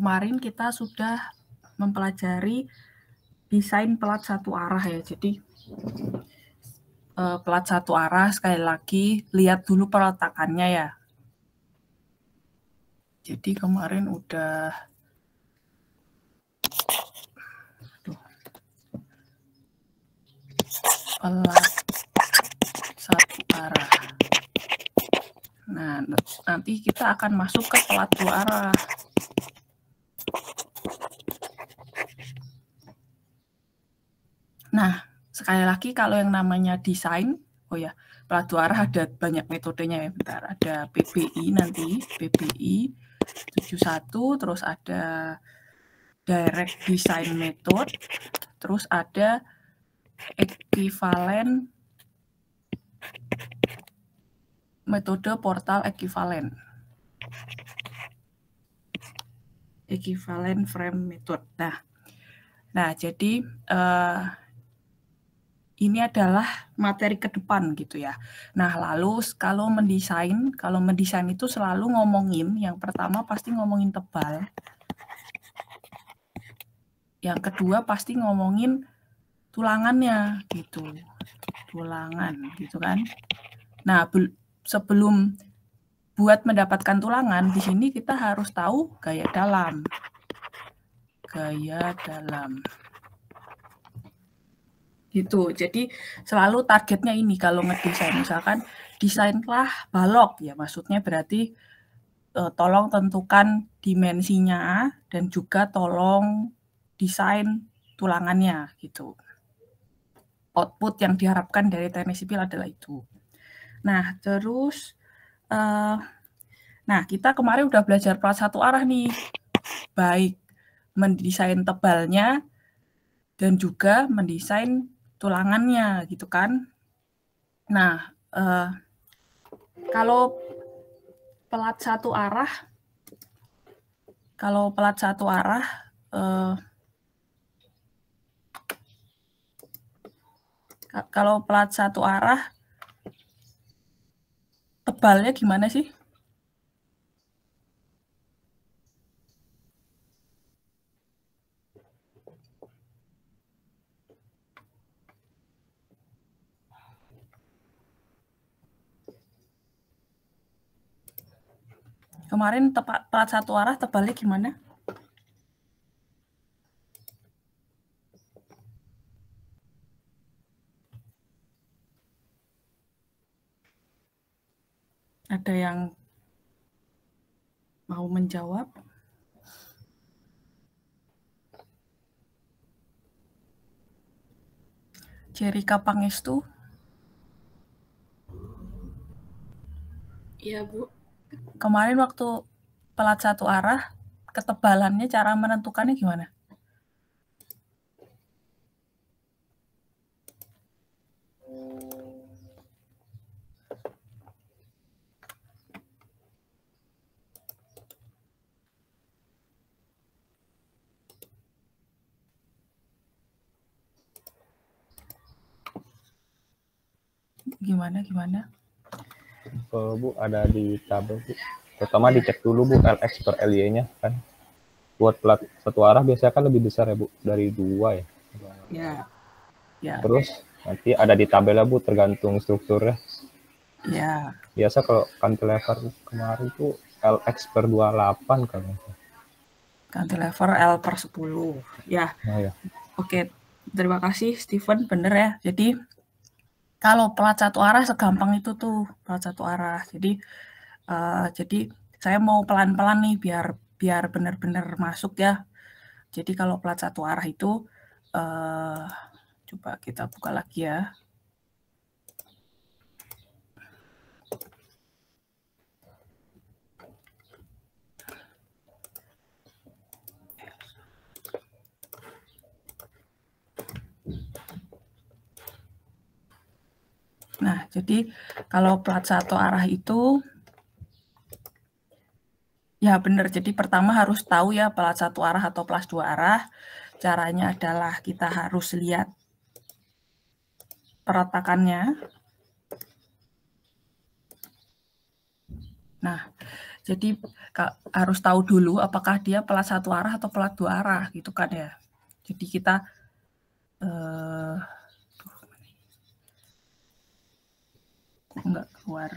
kemarin kita sudah mempelajari desain pelat satu arah ya. Jadi eh, pelat satu arah sekali lagi lihat dulu peletakannya ya. Jadi kemarin udah pelat satu arah. Nah, nanti kita akan masuk ke pelat dua arah. Nah, sekali lagi kalau yang namanya desain, oh ya, arah ada banyak metodenya ya, bentar. Ada PBI nanti, PBI 71, terus ada direct design method, terus ada ekivalen metode portal ekivalen. Ekivalen frame method. Nah, nah jadi uh, ini adalah materi ke depan gitu ya. Nah, lalu kalau mendesain, kalau mendesain itu selalu ngomongin, yang pertama pasti ngomongin tebal. Yang kedua pasti ngomongin tulangannya gitu. Tulangan gitu kan. Nah, sebelum buat mendapatkan tulangan, di sini kita harus tahu gaya dalam. Gaya dalam. Gitu. Jadi selalu targetnya ini kalau ngedesain misalkan desainlah balok ya maksudnya berarti e, tolong tentukan dimensinya dan juga tolong desain tulangannya gitu output yang diharapkan dari teknik sipil adalah itu. Nah, terus, uh, nah kita kemarin udah belajar pelat satu arah nih, baik mendesain tebalnya dan juga mendesain tulangannya gitu kan. Nah, uh, kalau pelat satu arah, kalau pelat satu arah, uh, kalau pelat satu arah tebalnya gimana sih? Kemarin tepat pelat satu arah tebalnya gimana? Ada yang mau menjawab? Jerika Pangestu? Iya, Bu. Kemarin waktu pelat satu arah, ketebalannya cara menentukannya gimana? Gimana gimana? Kalau Bu ada di tabel Bu. Pertama dicek dulu Bu LX per LY-nya kan. Buat plat satu arah biasanya kan lebih besar ya Bu dari dua ya. Ya. Ya. Terus nanti ada di tabel ya Bu tergantung strukturnya. Ya. Biasa kalau cantilever kemarin tuh LX per 28 kan. Cantilever L per 10. Ya. Nah, ya. Oke. Terima kasih Steven, bener ya. Jadi kalau pelat satu arah segampang itu tuh pelat satu arah. Jadi uh, jadi saya mau pelan-pelan nih biar biar benar-benar masuk ya. Jadi kalau pelat satu arah itu uh, coba kita buka lagi ya. Nah, jadi kalau plat satu arah itu ya benar. Jadi pertama harus tahu ya plat satu arah atau plat dua arah. Caranya adalah kita harus lihat peratakannya. Nah, Jadi harus tahu dulu apakah dia pelat satu arah atau pelat dua arah gitu kan ya. Jadi kita uh, enggak keluar.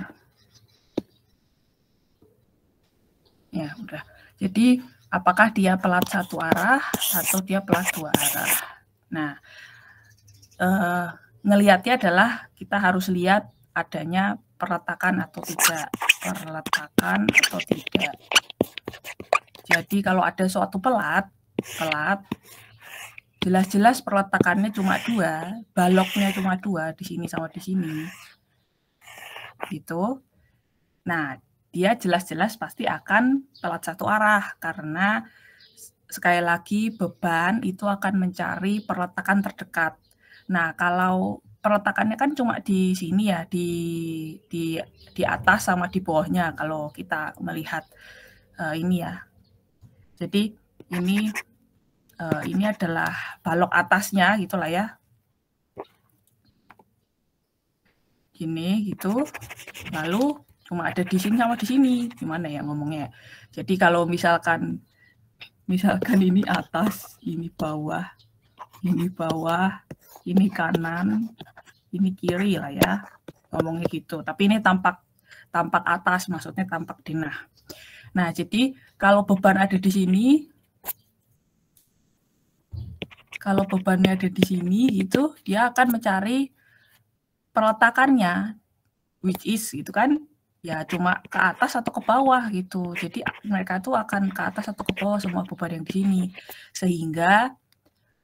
Ya, udah. Jadi apakah dia pelat satu arah atau dia pelat dua arah. Nah, eh, ngelihatnya adalah kita harus lihat adanya perletakan atau tidak, perletakan atau tidak. Jadi kalau ada suatu pelat, pelat, jelas-jelas perletakannya cuma dua, baloknya cuma dua di sini sama di sini, gitu. Nah, dia jelas-jelas pasti akan telat satu arah karena sekali lagi beban itu akan mencari perletakan terdekat. Nah, kalau perletakannya kan cuma di sini ya, di di di atas sama di bawahnya kalau kita melihat uh, ini ya. Jadi ini uh, ini adalah balok atasnya gitulah ya. Gini gitu. Lalu cuma ada di sini sama di sini. Gimana ya ngomongnya? Jadi kalau misalkan misalkan ini atas ini bawah ini bawah ini kanan ini kiri lah ya. Ngomongnya gitu. Tapi ini tampak tampak atas maksudnya tampak denah. Nah jadi kalau beban ada di sini kalau bebannya ada di sini itu dia akan mencari peletakannya which is gitu kan ya cuma ke atas atau ke bawah gitu. Jadi mereka tuh akan ke atas atau ke bawah semua beban yang di sini. Sehingga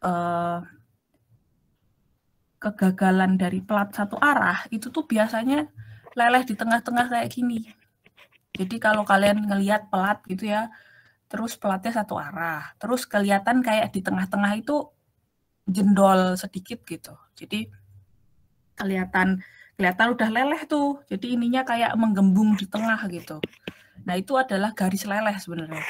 eh, kegagalan dari pelat satu arah itu tuh biasanya leleh di tengah-tengah kayak gini. Jadi kalau kalian ngelihat pelat gitu ya, terus pelatnya satu arah, terus kelihatan kayak di tengah-tengah itu jendol sedikit gitu. Jadi kelihatan kelihatan udah leleh tuh. Jadi ininya kayak menggembung di tengah gitu. Nah, itu adalah garis leleh sebenarnya.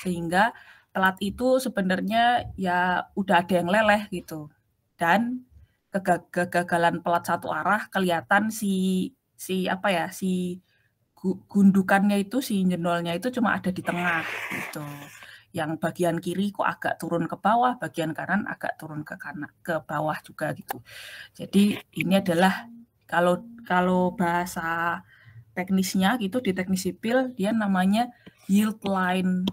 Sehingga pelat itu sebenarnya ya udah ada yang leleh gitu. Dan kegagalan pelat satu arah kelihatan si si apa ya si gundukannya itu si jendolnya itu cuma ada di tengah gitu yang bagian kiri kok agak turun ke bawah, bagian kanan agak turun ke kanan ke bawah juga gitu. Jadi ini adalah kalau kalau bahasa teknisnya gitu di teknik sipil dia namanya yield line.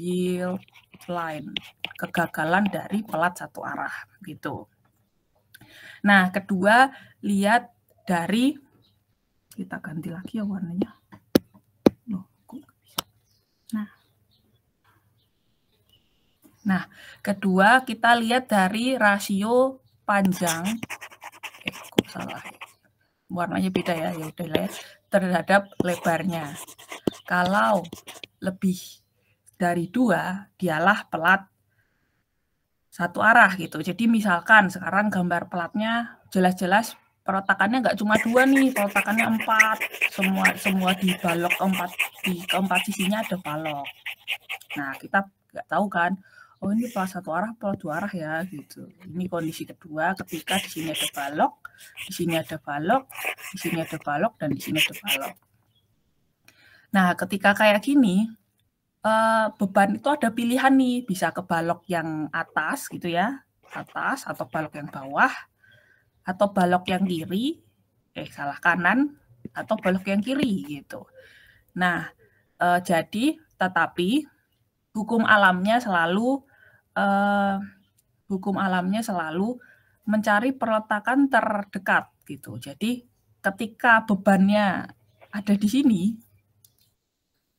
Yield line. Kegagalan dari pelat satu arah gitu. Nah, kedua lihat dari kita ganti lagi ya warnanya. Loh, kok bisa. Nah. Nah, kedua kita lihat dari rasio panjang eh kok salah ya? warnanya beda ya, ya udah ya, terhadap lebarnya. Kalau lebih dari dua, dialah pelat satu arah gitu. Jadi misalkan sekarang gambar pelatnya jelas-jelas perletakannya nggak cuma dua nih, perletakannya empat, semua semua di balok empat di keempat sisinya ada balok. Nah kita nggak tahu kan, oh ini pelat satu arah, pelat dua arah ya gitu. Ini kondisi kedua ketika di sini ada balok, di sini ada balok, di sini ada balok, dan di sini ada balok. Nah, ketika kayak gini, eh, beban itu ada pilihan nih, bisa ke balok yang atas gitu ya, atas atau balok yang bawah, atau balok yang kiri, eh salah kanan, atau balok yang kiri gitu. Nah, eh, jadi tetapi hukum alamnya selalu eh, hukum alamnya selalu mencari perletakan terdekat gitu. Jadi ketika bebannya ada di sini,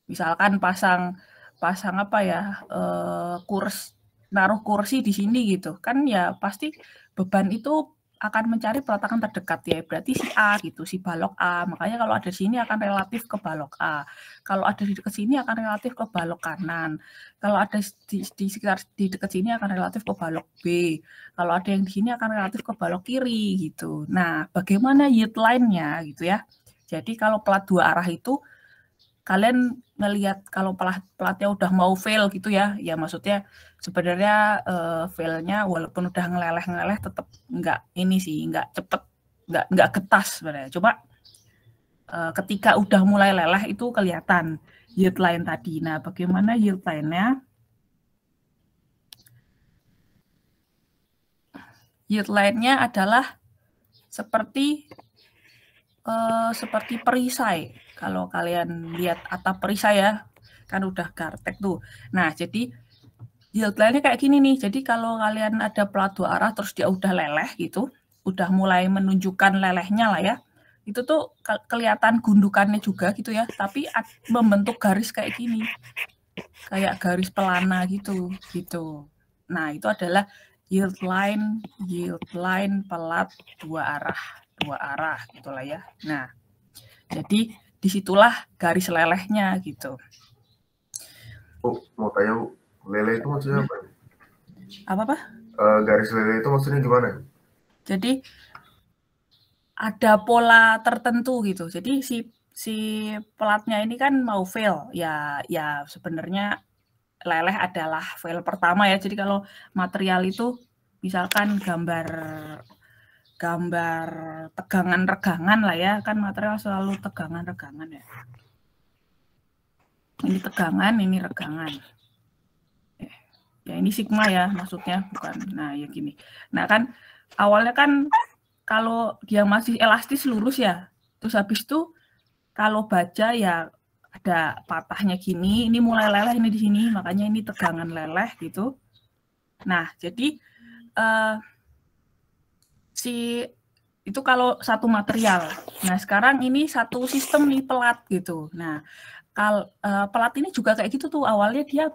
misalkan pasang pasang apa ya eh, kurs naruh kursi di sini gitu kan ya pasti beban itu akan mencari peletakan terdekat ya. Berarti si A gitu si balok A. Makanya kalau ada di sini akan relatif ke balok A. Kalau ada di dekat sini akan relatif ke balok kanan. Kalau ada di, di sekitar di dekat sini akan relatif ke balok B. Kalau ada yang di sini akan relatif ke balok kiri gitu. Nah bagaimana yield line-nya gitu ya? Jadi kalau pelat dua arah itu kalian ngelihat kalau pelat pelatnya udah mau fail gitu ya ya maksudnya sebenarnya uh, failnya walaupun udah ngeleleh-ngeleleh tetap nggak ini sih nggak cepet nggak nggak ketas sebenarnya cuma uh, ketika udah mulai leleh itu kelihatan yield line tadi. Nah, bagaimana yield line-nya? Yield line-nya adalah seperti uh, seperti perisai. Kalau kalian lihat atap perisai ya, kan udah gartek tuh. Nah, jadi yield line-nya kayak gini nih. Jadi kalau kalian ada plat dua arah terus dia udah leleh gitu, udah mulai menunjukkan lelehnya lah ya itu tuh kelihatan gundukannya juga gitu ya tapi membentuk garis kayak gini kayak garis pelana gitu gitu nah itu adalah yield line yield line pelat dua arah dua arah gitulah ya nah jadi di situlah garis lelehnya gitu. Oh mau tanya lele itu maksudnya apa? Apa apa? Uh, garis lele itu maksudnya gimana? Jadi ada pola tertentu gitu. Jadi si si pelatnya ini kan mau fail, ya ya sebenarnya leleh adalah fail pertama ya. Jadi kalau material itu misalkan gambar gambar tegangan-regangan lah ya, kan material selalu tegangan-regangan ya. Ini tegangan, ini regangan. Eh, ya ini sigma ya maksudnya bukan. Nah ya gini. Nah kan awalnya kan kalau dia masih elastis lurus ya. Terus habis itu kalau baja ya ada patahnya gini, ini mulai leleh ini di sini, makanya ini tegangan leleh gitu. Nah, jadi uh, si itu kalau satu material. Nah, sekarang ini satu sistem nih pelat gitu. Nah, kal uh, pelat ini juga kayak gitu tuh awalnya dia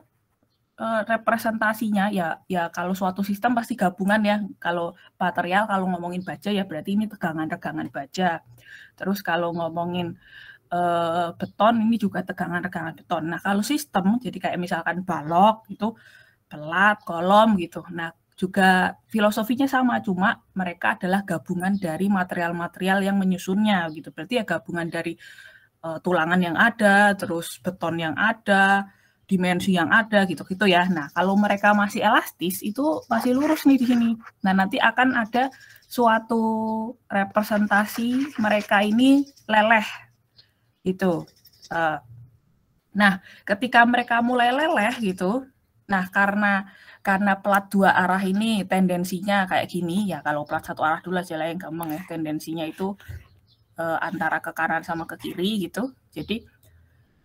Eh, representasinya ya ya kalau suatu sistem pasti gabungan ya. Kalau material kalau ngomongin baja ya berarti ini tegangan-tegangan baja. Terus kalau ngomongin uh, beton ini juga tegangan-tegangan beton. Nah, kalau sistem jadi kayak misalkan balok itu pelat, kolom gitu. Nah, juga filosofinya sama cuma mereka adalah gabungan dari material-material yang menyusunnya gitu. Berarti ya gabungan dari uh, tulangan yang ada, terus beton yang ada, dimensi yang ada gitu-gitu ya. Nah, kalau mereka masih elastis itu masih lurus nih di sini. Nah, nanti akan ada suatu representasi mereka ini leleh itu. Eh, nah, ketika mereka mulai leleh gitu, nah karena karena plat dua arah ini tendensinya kayak gini ya. Kalau plat satu arah dulu aja lah yang gampang ya. Tendensinya itu uh, antara ke kanan sama ke kiri gitu. Jadi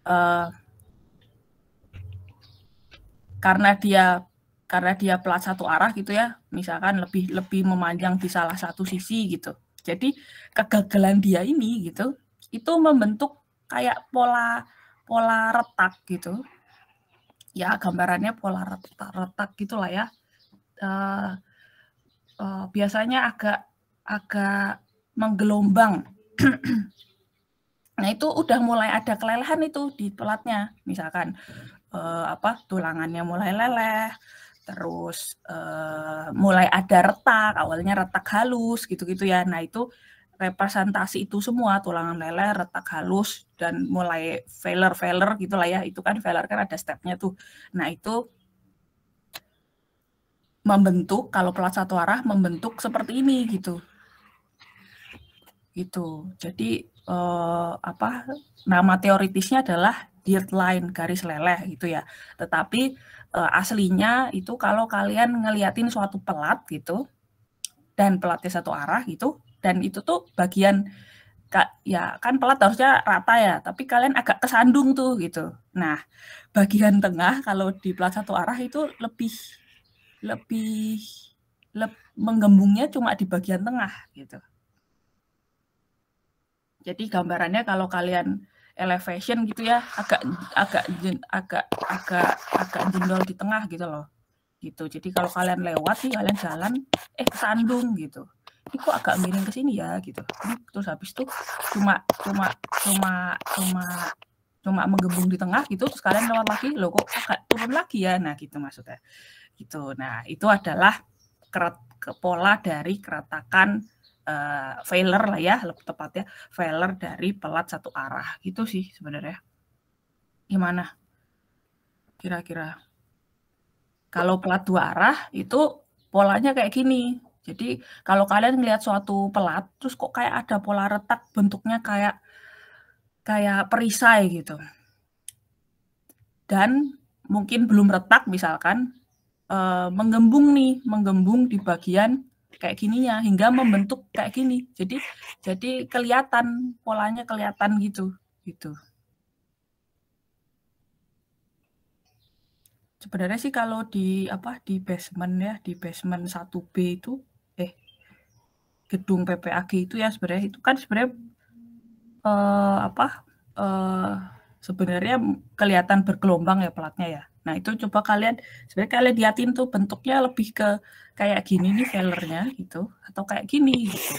uh, karena dia karena dia plat satu arah gitu ya, misalkan lebih lebih memanjang di salah satu sisi gitu. Jadi kegagalan dia ini gitu, itu membentuk kayak pola pola retak gitu. Ya gambarannya pola retak retak gitulah ya. Uh, uh, biasanya agak agak menggelombang. nah itu udah mulai ada kelelahan itu di pelatnya, misalkan uh, apa tulangannya mulai leleh, terus uh, mulai ada retak, awalnya retak halus gitu-gitu ya. Nah, itu representasi itu semua tulangan leleh, retak halus dan mulai failure failure gitulah ya. Itu kan failure kan ada stepnya tuh. Nah, itu membentuk kalau pelat satu arah membentuk seperti ini gitu. Gitu. Jadi eh, apa nama teoritisnya adalah dirt line garis leleh gitu ya. Tetapi uh, aslinya itu kalau kalian ngeliatin suatu pelat gitu dan pelatnya satu arah gitu dan itu tuh bagian ya kan pelat harusnya rata ya, tapi kalian agak kesandung tuh gitu. Nah, bagian tengah kalau di pelat satu arah itu lebih lebih leb, menggembungnya cuma di bagian tengah gitu. Jadi gambarannya kalau kalian elevation gitu ya agak agak agak agak agak jendol di tengah gitu loh gitu jadi kalau kalian lewat sih kalian jalan eh kesandung gitu ini kok agak miring ke sini ya? Gitu. Terus habis itu cuma cuma cuma cuma cuma menggembung di tengah gitu terus kalian lewat lagi loh kok agak turun lagi ya? Nah gitu maksudnya. Gitu. Nah itu adalah kerat ke pola dari keretakan uh, failure lah ya lebih tepatnya failure dari pelat satu arah. Gitu sih sebenarnya. Gimana? Kira-kira. Kalau pelat dua arah itu polanya kayak gini jadi kalau kalian melihat suatu pelat terus kok kayak ada pola retak bentuknya kayak kayak perisai gitu. Dan mungkin belum retak misalkan uh, menggembung nih, menggembung di bagian kayak gininya hingga membentuk kayak gini. Jadi jadi kelihatan polanya kelihatan gitu gitu. Sebenarnya sih kalau di apa di basement ya, di basement 1B itu eh gedung PPAG itu ya sebenarnya itu kan sebenarnya uh, apa uh, sebenarnya kelihatan bergelombang ya pelatnya ya. Nah itu coba kalian sebenarnya kalian liatin tuh bentuknya lebih ke kayak gini nih fellernya gitu atau kayak gini gitu.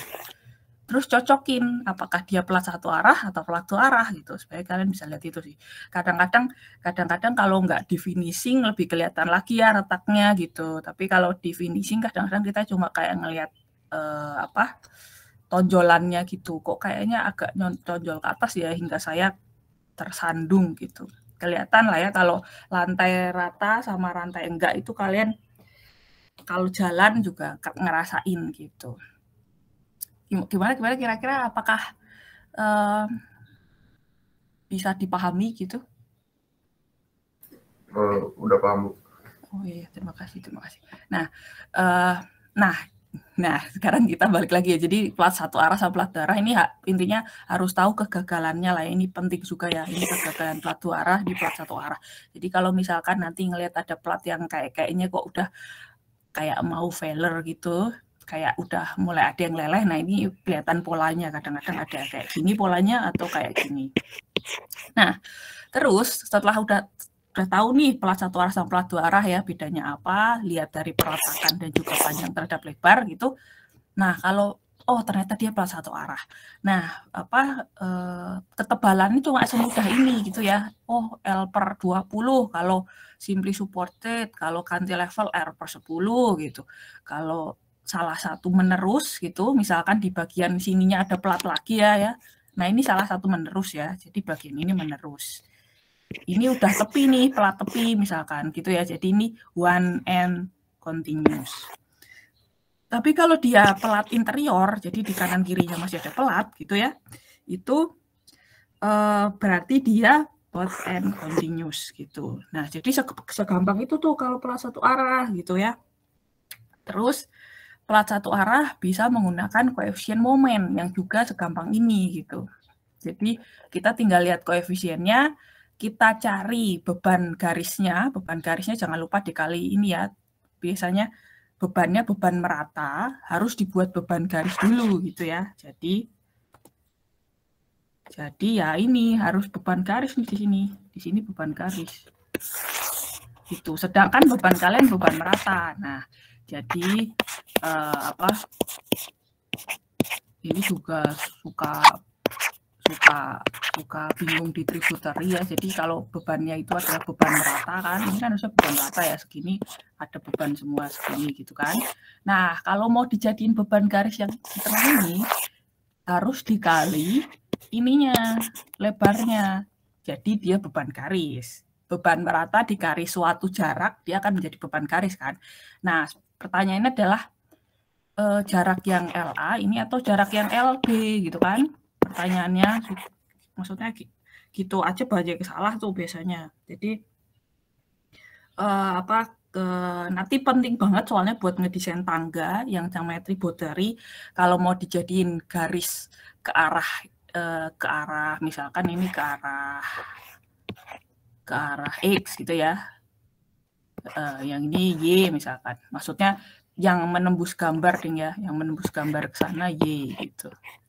Terus cocokin apakah dia pelat satu arah atau pelat dua arah gitu supaya kalian bisa lihat itu sih. Kadang-kadang kadang-kadang kalau nggak di finishing lebih kelihatan lagi ya retaknya gitu. Tapi kalau di finishing kadang-kadang kita cuma kayak ngelihat uh, apa tonjolannya gitu. Kok kayaknya agak tonjol ke atas ya hingga saya tersandung gitu. Kelihatan lah ya kalau lantai rata sama rantai enggak itu kalian kalau jalan juga ngerasain gitu. Gimana gimana kira-kira? Apakah uh, bisa dipahami gitu? Uh, udah paham oh iya terima kasih terima kasih. Nah uh, nah Nah, sekarang kita balik lagi ya. Jadi plat satu arah sama plat darah ini intinya harus tahu kegagalannya lah. Ini penting juga ya. Ini kegagalan plat dua arah di plat satu arah. Jadi kalau misalkan nanti ngelihat ada plat yang kayak kayaknya kok udah kayak mau failer gitu, kayak udah mulai ada yang leleh. Nah, ini kelihatan polanya. Kadang-kadang ada kayak gini polanya atau kayak gini. Nah, terus setelah udah udah tahu nih pelat satu arah sama pelat dua arah ya bedanya apa, lihat dari peratakan dan juga panjang terhadap lebar gitu. Nah, kalau oh ternyata dia pelat satu arah. Nah, apa eh, ketebalannya cuma semudah ini gitu ya. Oh, L per 20 kalau simply supported, kalau ganti level R per 10 gitu. Kalau salah satu menerus gitu, misalkan di bagian sininya ada plat lagi ya ya. Nah, ini salah satu menerus ya. Jadi bagian ini menerus ini udah tepi nih, pelat tepi misalkan gitu ya. Jadi ini one and continuous. Tapi kalau dia pelat interior, jadi di kanan kirinya masih ada pelat gitu ya, itu uh, berarti dia both and continuous gitu. Nah, jadi segampang itu tuh kalau pelat satu arah gitu ya. Terus pelat satu arah bisa menggunakan koefisien momen yang juga segampang ini gitu. Jadi kita tinggal lihat koefisiennya, kita cari beban garisnya, beban garisnya jangan lupa dikali ini ya. Biasanya bebannya beban merata, harus dibuat beban garis dulu gitu ya. Jadi jadi ya ini harus beban garis nih di sini. Di sini beban garis. Itu. Sedangkan beban kalian beban merata. Nah, jadi eh, apa? Ini juga suka suka suka bingung di tributary ya. Jadi kalau bebannya itu adalah beban rata kan, ini kan harusnya beban rata ya segini ada beban semua segini gitu kan. Nah kalau mau dijadiin beban garis yang di tengah ini harus dikali ininya lebarnya. Jadi dia beban garis. Beban merata dikali suatu jarak dia akan menjadi beban garis kan. Nah pertanyaannya adalah eh, jarak yang LA ini atau jarak yang LB gitu kan pertanyaannya maksudnya gitu aja banyak salah tuh biasanya. Jadi uh, apa ke nanti penting banget soalnya buat ngedesain tangga yang geometri bodari. Kalau mau dijadiin garis ke arah uh, ke arah misalkan ini ke arah ke arah x gitu ya. Uh, yang ini y misalkan. Maksudnya yang menembus gambar ya yang menembus gambar ke sana y gitu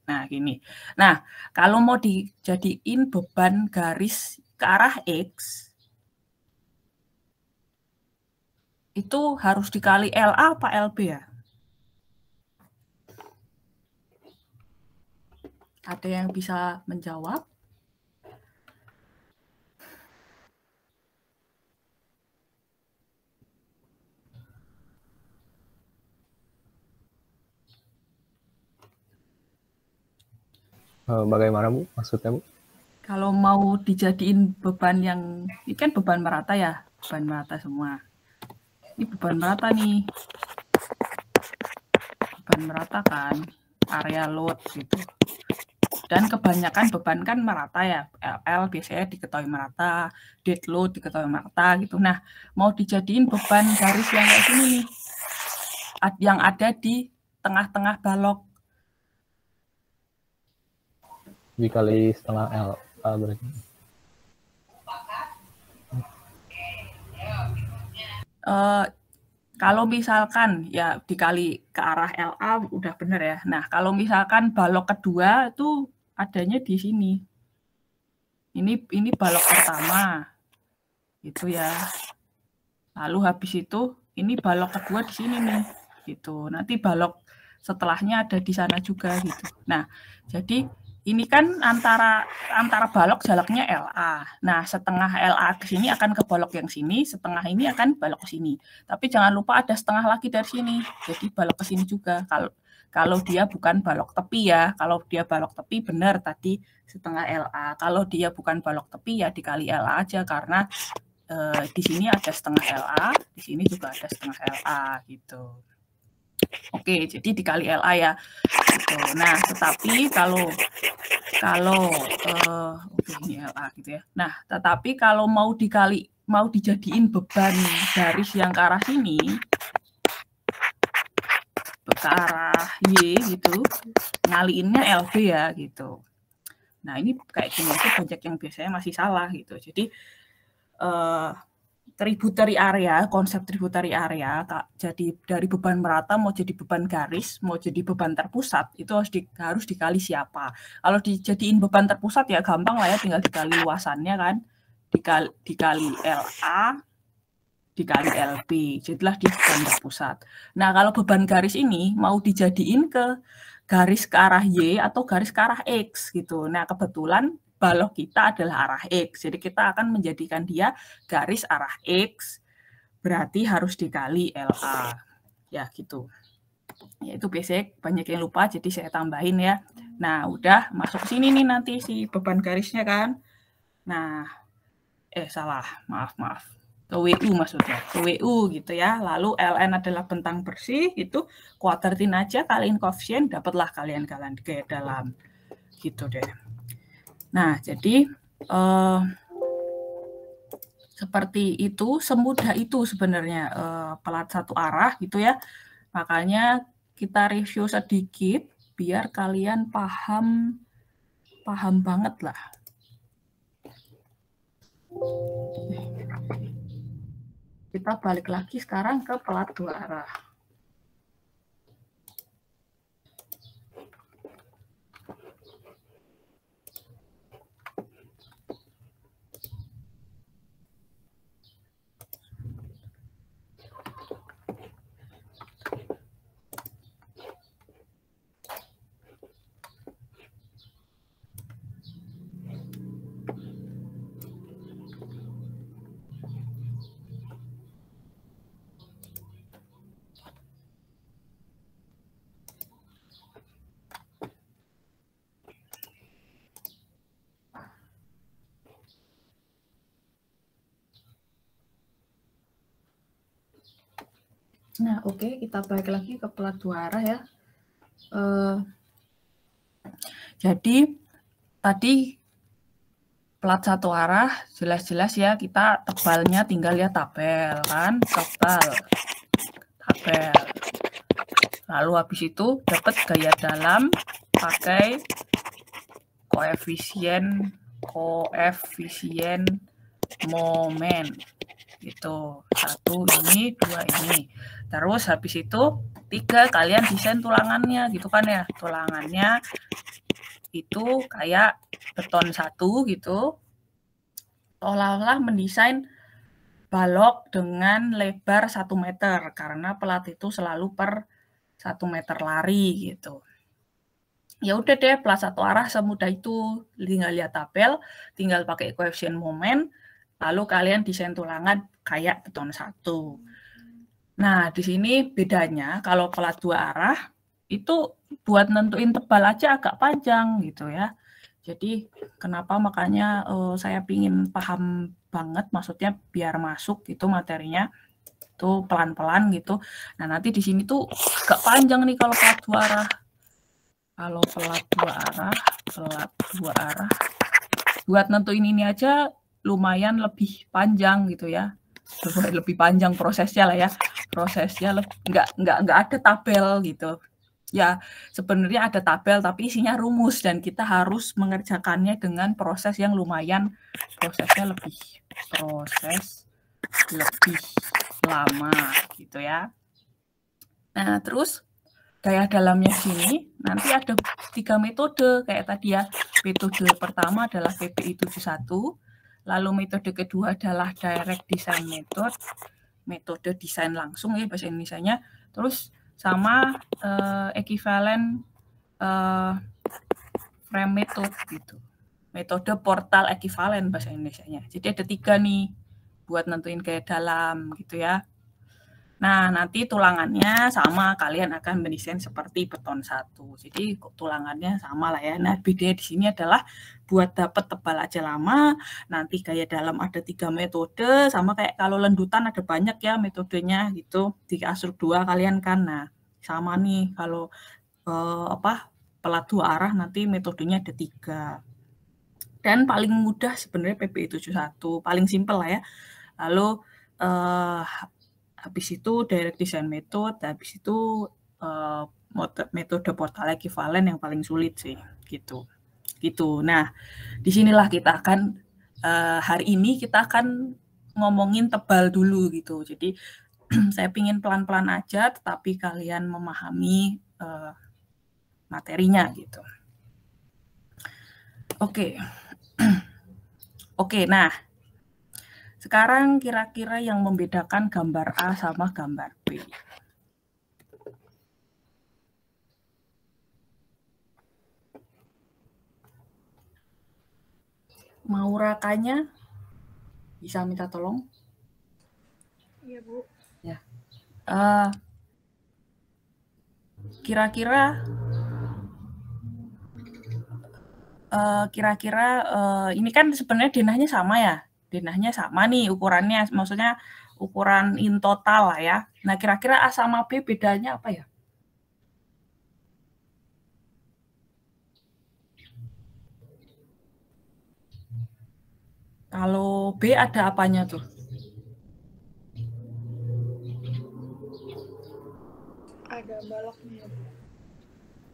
Nah, gini. Nah, kalau mau dijadiin beban garis ke arah X, itu harus dikali LA apa LB ya? Ada yang bisa menjawab? Bagaimana Bu maksudnya Bu? Kalau mau dijadiin beban yang ini kan beban merata ya, beban merata semua. Ini beban merata nih. Beban merata kan, area load gitu. Dan kebanyakan beban kan merata ya. LL biasanya diketahui merata, dead load diketahui merata gitu. Nah, mau dijadiin beban garis yang kayak gini nih. Yang ada di tengah-tengah balok. Dikali setengah L berarti. Uh, kalau misalkan ya dikali ke arah LA udah bener ya. Nah, kalau misalkan balok kedua itu adanya di sini. Ini ini balok pertama. Gitu ya. Lalu habis itu ini balok kedua di sini nih. Gitu. Nanti balok setelahnya ada di sana juga gitu. Nah, jadi ini kan antara antara balok jaraknya LA. Nah, setengah LA ke sini akan ke balok yang sini, setengah ini akan balok ke sini. Tapi jangan lupa ada setengah lagi dari sini. Jadi balok ke sini juga. Kalau kalau dia bukan balok tepi ya. Kalau dia balok tepi benar tadi setengah LA. Kalau dia bukan balok tepi ya dikali LA aja karena eh, di sini ada setengah LA, di sini juga ada setengah LA gitu. Oke, jadi dikali LA ya. Gitu. Nah, tetapi kalau kalau uh, oke ini LA gitu ya. Nah, tetapi kalau mau dikali mau dijadiin beban garis yang ke arah sini ke arah Y gitu, ngaliinnya LB ya gitu. Nah, ini kayak gini itu banyak yang biasanya masih salah gitu. Jadi uh, tributary area, konsep tributary area, jadi dari beban merata mau jadi beban garis, mau jadi beban terpusat, itu harus, di, harus dikali siapa. Kalau dijadiin beban terpusat ya gampang lah ya, tinggal dikali luasannya kan, dikali, dikali LA, dikali LB, jadilah di beban terpusat. Nah kalau beban garis ini mau dijadiin ke garis ke arah Y atau garis ke arah X gitu. Nah kebetulan balok kita adalah arah X. Jadi kita akan menjadikan dia garis arah X, berarti harus dikali LA. Ya gitu. Ya itu biasanya banyak yang lupa, jadi saya tambahin ya. Nah udah masuk sini nih nanti si beban garisnya kan. Nah, eh salah, maaf maaf. Ke WU maksudnya, ke WU gitu ya. Lalu LN adalah bentang bersih, itu kuadratin aja kalian koefisien, dapatlah kalian kalian ke dalam. Gitu deh. Nah, jadi uh, seperti itu, semudah itu sebenarnya uh, pelat satu arah gitu ya. Makanya kita review sedikit biar kalian paham paham banget lah. Kita balik lagi sekarang ke pelat dua arah. Nah, oke, okay, kita balik lagi ke plat dua arah ya. Uh, jadi, tadi plat satu arah jelas-jelas ya kita tebalnya tinggal lihat tabel kan, tebal, tabel. Lalu habis itu dapat gaya dalam pakai koefisien koefisien momen gitu. Satu ini dua ini. Terus habis itu tiga kalian desain tulangannya gitu kan ya. Tulangannya itu kayak beton satu gitu. Olah-olah mendesain balok dengan lebar satu meter karena pelat itu selalu per satu meter lari gitu. Ya udah deh pelat satu arah semudah itu. Tinggal lihat tabel tinggal pakai koefisien momen lalu kalian desain tulangan kayak beton satu. Nah, di sini bedanya kalau pelat dua arah itu buat nentuin tebal aja agak panjang gitu ya. Jadi kenapa makanya uh, saya pingin paham banget, maksudnya biar masuk gitu materinya itu pelan-pelan gitu. Nah nanti di sini tuh agak panjang nih kalau pelat dua arah. Kalau pelat dua arah, pelat dua arah. Buat nentuin ini aja lumayan lebih panjang gitu ya. Lebih panjang prosesnya lah ya. Prosesnya nggak nggak nggak ada tabel gitu. Ya sebenarnya ada tabel tapi isinya rumus dan kita harus mengerjakannya dengan proses yang lumayan prosesnya lebih proses lebih lama gitu ya. Nah terus gaya dalamnya sini nanti ada tiga metode kayak tadi ya. Metode pertama adalah PBI 71, lalu metode kedua adalah direct design method, metode desain langsung ya bahasa Indonesia-nya. Terus sama uh, ekivalen uh, frame method gitu. Metode portal ekivalen bahasa Indonesia-nya. Jadi ada tiga nih buat nentuin gaya dalam gitu ya. Nah, nanti tulangannya sama, kalian akan mendesain seperti beton satu. Jadi tulangannya sama lah ya. Nah, beda di sini adalah buat dapat tebal aja lama, nanti gaya dalam ada tiga metode, sama kayak kalau lendutan ada banyak ya metodenya gitu. Di asruk dua kalian kan, nah sama nih kalau eh, apa pelat dua arah nanti metodenya ada tiga. Dan paling mudah sebenarnya PPI 71, paling simpel lah ya. Lalu eh, habis itu direct design method, habis itu uh, metode portal ekivalen yang paling sulit sih, gitu. Gitu. Nah, di sinilah kita akan uh, hari ini kita akan ngomongin tebal dulu gitu. Jadi saya pingin pelan-pelan aja, tetapi kalian memahami uh, materinya gitu. Oke, okay. oke. Okay, nah sekarang kira-kira yang membedakan gambar A sama gambar B. Mau rakanya bisa minta tolong? Iya, Bu. Ya. Uh, kira-kira uh, kira-kira uh, ini kan sebenarnya denahnya sama ya denahnya sama nih ukurannya, maksudnya ukuran in total lah ya. Nah, kira-kira A sama B bedanya apa ya? Kalau B ada apanya tuh? Ada baloknya.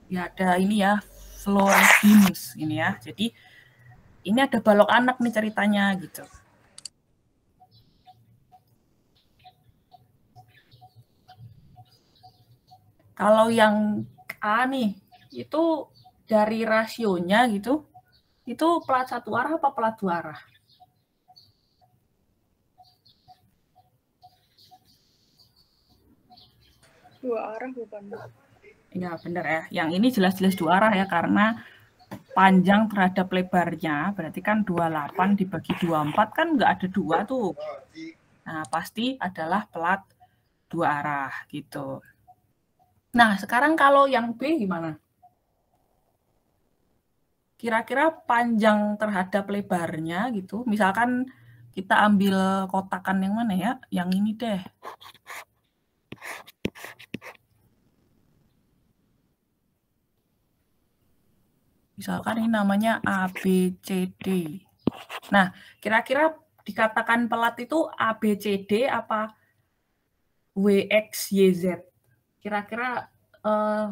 Ya ada ini ya, floor beams ini ya. Jadi ini ada balok anak nih ceritanya gitu. Kalau yang A nih, itu dari rasionya gitu, itu pelat satu arah apa pelat dua arah? Dua arah bukan? Ya benar ya. Yang ini jelas-jelas dua arah ya karena panjang terhadap lebarnya berarti kan 28 dibagi 24 kan nggak ada dua tuh. Nah pasti adalah pelat dua arah gitu. Nah, sekarang kalau yang B gimana? Kira-kira panjang terhadap lebarnya gitu. Misalkan kita ambil kotakan yang mana ya? Yang ini deh. Misalkan ini namanya ABCD. Nah, kira-kira dikatakan pelat itu ABCD apa WXYZ? Kira-kira uh,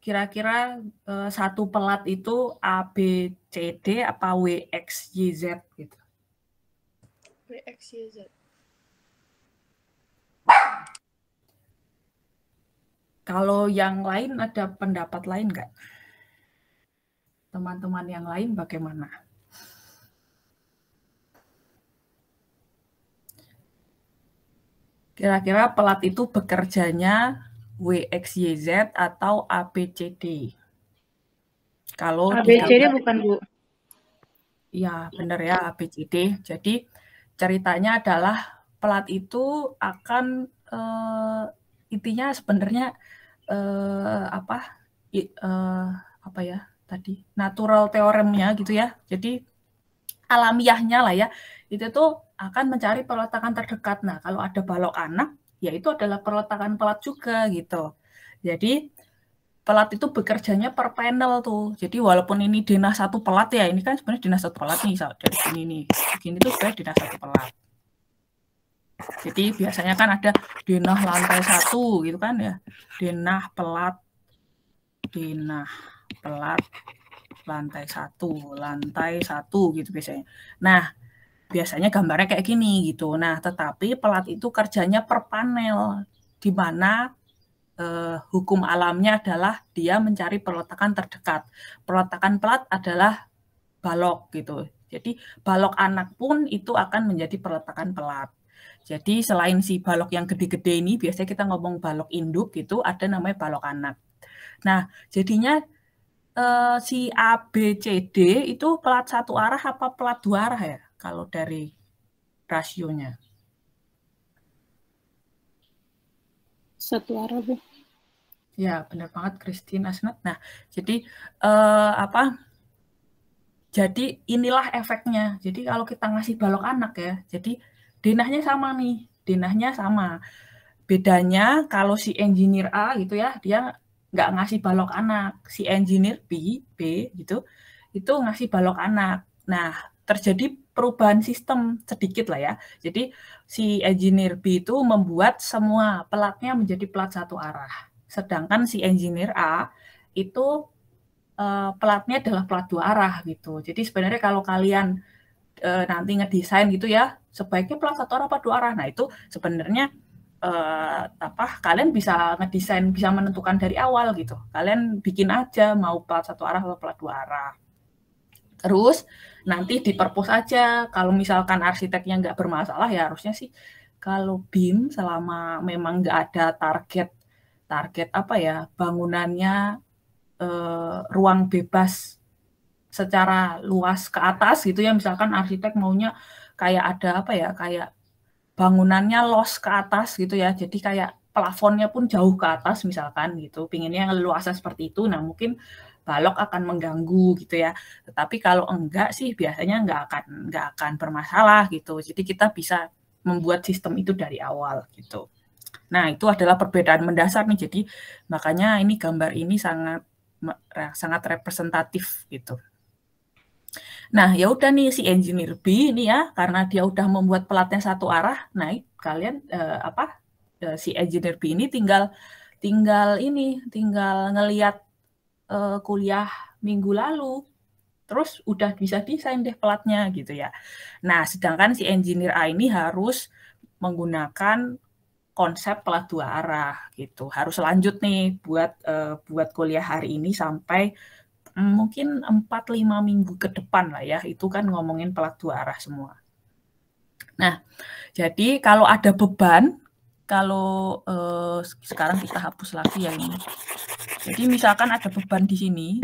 kira-kira uh, satu pelat itu A B C D apa W X Y Z gitu. W X Y Z. Kalau yang lain ada pendapat lain nggak? Teman-teman yang lain bagaimana? Kira-kira pelat itu bekerjanya WXYZ atau ABCD? Kalau ABCD bukan Bu. Ya, benar ya ABCD. Jadi ceritanya adalah pelat itu akan uh, intinya sebenarnya uh, apa uh, apa ya tadi natural teoremnya gitu ya. Jadi alamiahnya lah ya. Itu tuh akan mencari peletakan terdekat. Nah, kalau ada balok anak, ya itu adalah peletakan pelat juga gitu. Jadi pelat itu bekerjanya per panel tuh. Jadi walaupun ini denah satu pelat ya, ini kan sebenarnya denah satu pelat nih dari sini nih. Begini tuh sebenarnya denah satu pelat. Jadi biasanya kan ada denah lantai satu gitu kan ya. Denah pelat, denah pelat, lantai satu, lantai satu gitu biasanya. Nah, biasanya gambarnya kayak gini gitu. Nah, tetapi pelat itu kerjanya per panel, di mana eh, hukum alamnya adalah dia mencari peletakan terdekat. Peletakan pelat adalah balok gitu. Jadi balok anak pun itu akan menjadi peletakan pelat. Jadi selain si balok yang gede-gede ini, biasanya kita ngomong balok induk gitu, ada namanya balok anak. Nah, jadinya eh, si A, B, C, D itu pelat satu arah apa pelat dua arah ya? Kalau dari rasionya. Satu arah, Bu. Ya, benar banget Christine Asnat. Nah, jadi eh, apa? Jadi inilah efeknya. Jadi kalau kita ngasih balok anak ya, jadi denahnya sama nih, denahnya sama. Bedanya kalau si engineer A gitu ya, dia nggak ngasih balok anak. Si engineer B, B gitu, itu ngasih balok anak. Nah, terjadi perubahan sistem sedikit lah ya. Jadi si engineer B itu membuat semua pelatnya menjadi pelat satu arah. Sedangkan si engineer A itu uh, pelatnya adalah pelat dua arah gitu. Jadi sebenarnya kalau kalian uh, nanti ngedesain gitu ya, sebaiknya pelat satu arah apa dua arah. Nah, itu sebenarnya uh, apa kalian bisa ngedesain bisa menentukan dari awal gitu. Kalian bikin aja mau pelat satu arah atau pelat dua arah. Terus nanti diperpos aja kalau misalkan arsiteknya nggak bermasalah ya harusnya sih kalau BIM selama memang nggak ada target target apa ya bangunannya eh, ruang bebas secara luas ke atas gitu ya misalkan arsitek maunya kayak ada apa ya kayak bangunannya los ke atas gitu ya jadi kayak plafonnya pun jauh ke atas misalkan gitu pinginnya yang luasnya seperti itu nah mungkin balok akan mengganggu gitu ya. Tetapi kalau enggak sih biasanya enggak akan enggak akan bermasalah gitu. Jadi kita bisa membuat sistem itu dari awal gitu. Nah, itu adalah perbedaan mendasar nih. Jadi makanya ini gambar ini sangat sangat representatif gitu. Nah, ya udah nih si engineer B ini ya karena dia udah membuat pelatnya satu arah. Nah, kalian eh, apa eh, si engineer B ini tinggal tinggal ini tinggal ngelihat uh, kuliah minggu lalu. Terus udah bisa desain deh pelatnya gitu ya. Nah, sedangkan si engineer A ini harus menggunakan konsep pelat dua arah gitu. Harus lanjut nih buat uh, buat kuliah hari ini sampai mungkin 4 5 minggu ke depan lah ya. Itu kan ngomongin pelat dua arah semua. Nah, jadi kalau ada beban kalau uh, sekarang kita hapus lagi ya ini. Jadi misalkan ada beban di sini,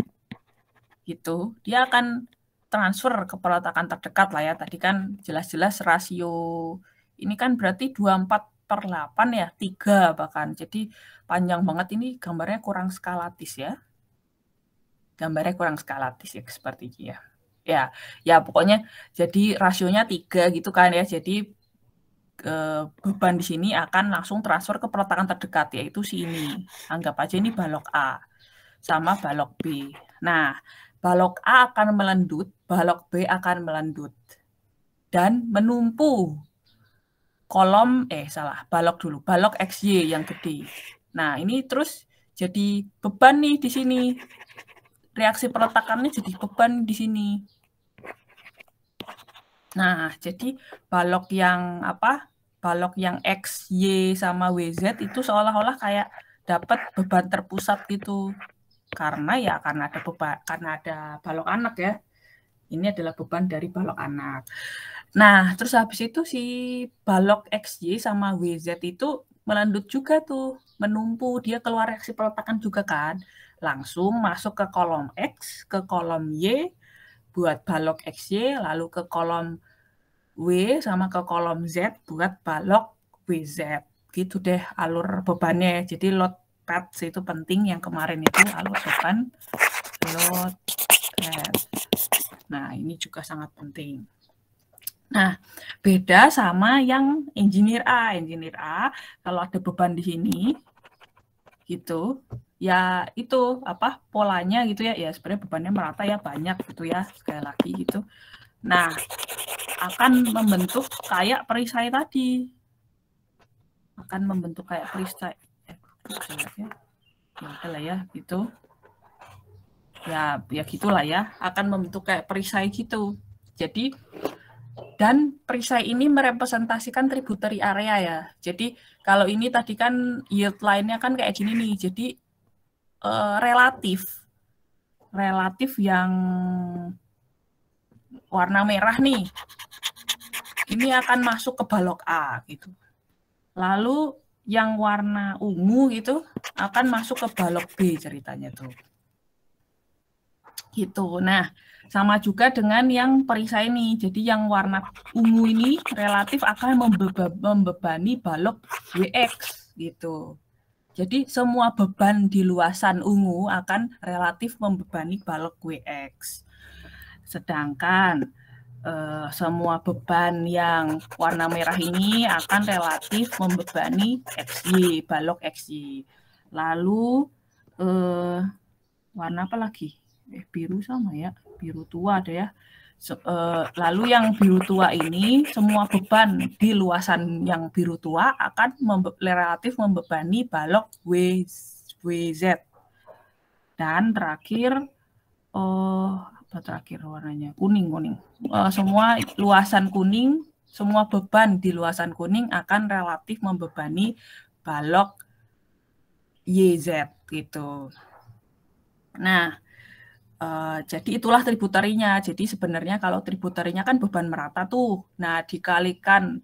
gitu, dia akan transfer ke peletakan terdekat lah ya. Tadi kan jelas-jelas rasio ini kan berarti 24 per 8 ya, 3 bahkan. Jadi panjang banget ini gambarnya kurang skalatis ya. Gambarnya kurang skalatis ya seperti ya. Ya, ya pokoknya jadi rasionya 3 gitu kan ya. Jadi Eh, beban di sini akan langsung transfer ke peletakan terdekat yaitu si ini. Anggap aja ini balok A sama balok B. Nah, balok A akan melendut, balok B akan melendut dan menumpu kolom eh salah, balok dulu, balok XY yang gede. Nah, ini terus jadi beban nih di sini. Reaksi peletakannya jadi beban di sini. Nah, jadi balok yang apa? Balok yang X, Y sama WZ itu seolah-olah kayak dapat beban terpusat gitu. Karena ya karena ada beban karena ada balok anak ya. Ini adalah beban dari balok anak. Nah, terus habis itu si balok XY sama WZ itu melendut juga tuh, menumpu, dia keluar reaksi peletakan juga kan. Langsung masuk ke kolom X, ke kolom Y, buat balok XY, lalu ke kolom W sama ke kolom Z buat balok WZ. Gitu deh alur bebannya. Jadi load pads itu penting yang kemarin itu alur beban load pads. Nah, ini juga sangat penting. Nah, beda sama yang engineer A. Engineer A, kalau ada beban di sini, gitu, ya itu apa polanya gitu ya. Ya sebenarnya bebannya merata ya banyak gitu ya sekali lagi gitu. Nah akan membentuk kayak perisai tadi. Akan membentuk kayak perisai eh, ya ya lah ya gitu. Ya ya gitulah ya akan membentuk kayak perisai gitu. Jadi dan perisai ini merepresentasikan tributary area ya. Jadi kalau ini tadi kan yield line-nya kan kayak gini nih. Jadi uh, relatif relatif yang warna merah nih ini akan masuk ke balok A gitu. Lalu yang warna ungu gitu akan masuk ke balok B ceritanya tuh. Gitu. Nah, sama juga dengan yang perisai ini. Jadi yang warna ungu ini relatif akan membeba membebani balok WX gitu. Jadi semua beban di luasan ungu akan relatif membebani balok WX. Sedangkan eh, semua beban yang warna merah ini akan relatif membebani XY, balok XY. Lalu eh, warna apa lagi? Eh, biru sama ya, biru tua ada ya. Eh, lalu yang biru tua ini semua beban di luasan yang biru tua akan membe relatif membebani balok w, WZ. Dan terakhir oh apa terakhir warnanya? Kuning kuning. Uh, semua luasan kuning, semua beban di luasan kuning akan relatif membebani balok YZ gitu. Nah, Uh, jadi itulah tributarinya. Jadi sebenarnya kalau tributarinya kan beban merata tuh. Nah, dikalikan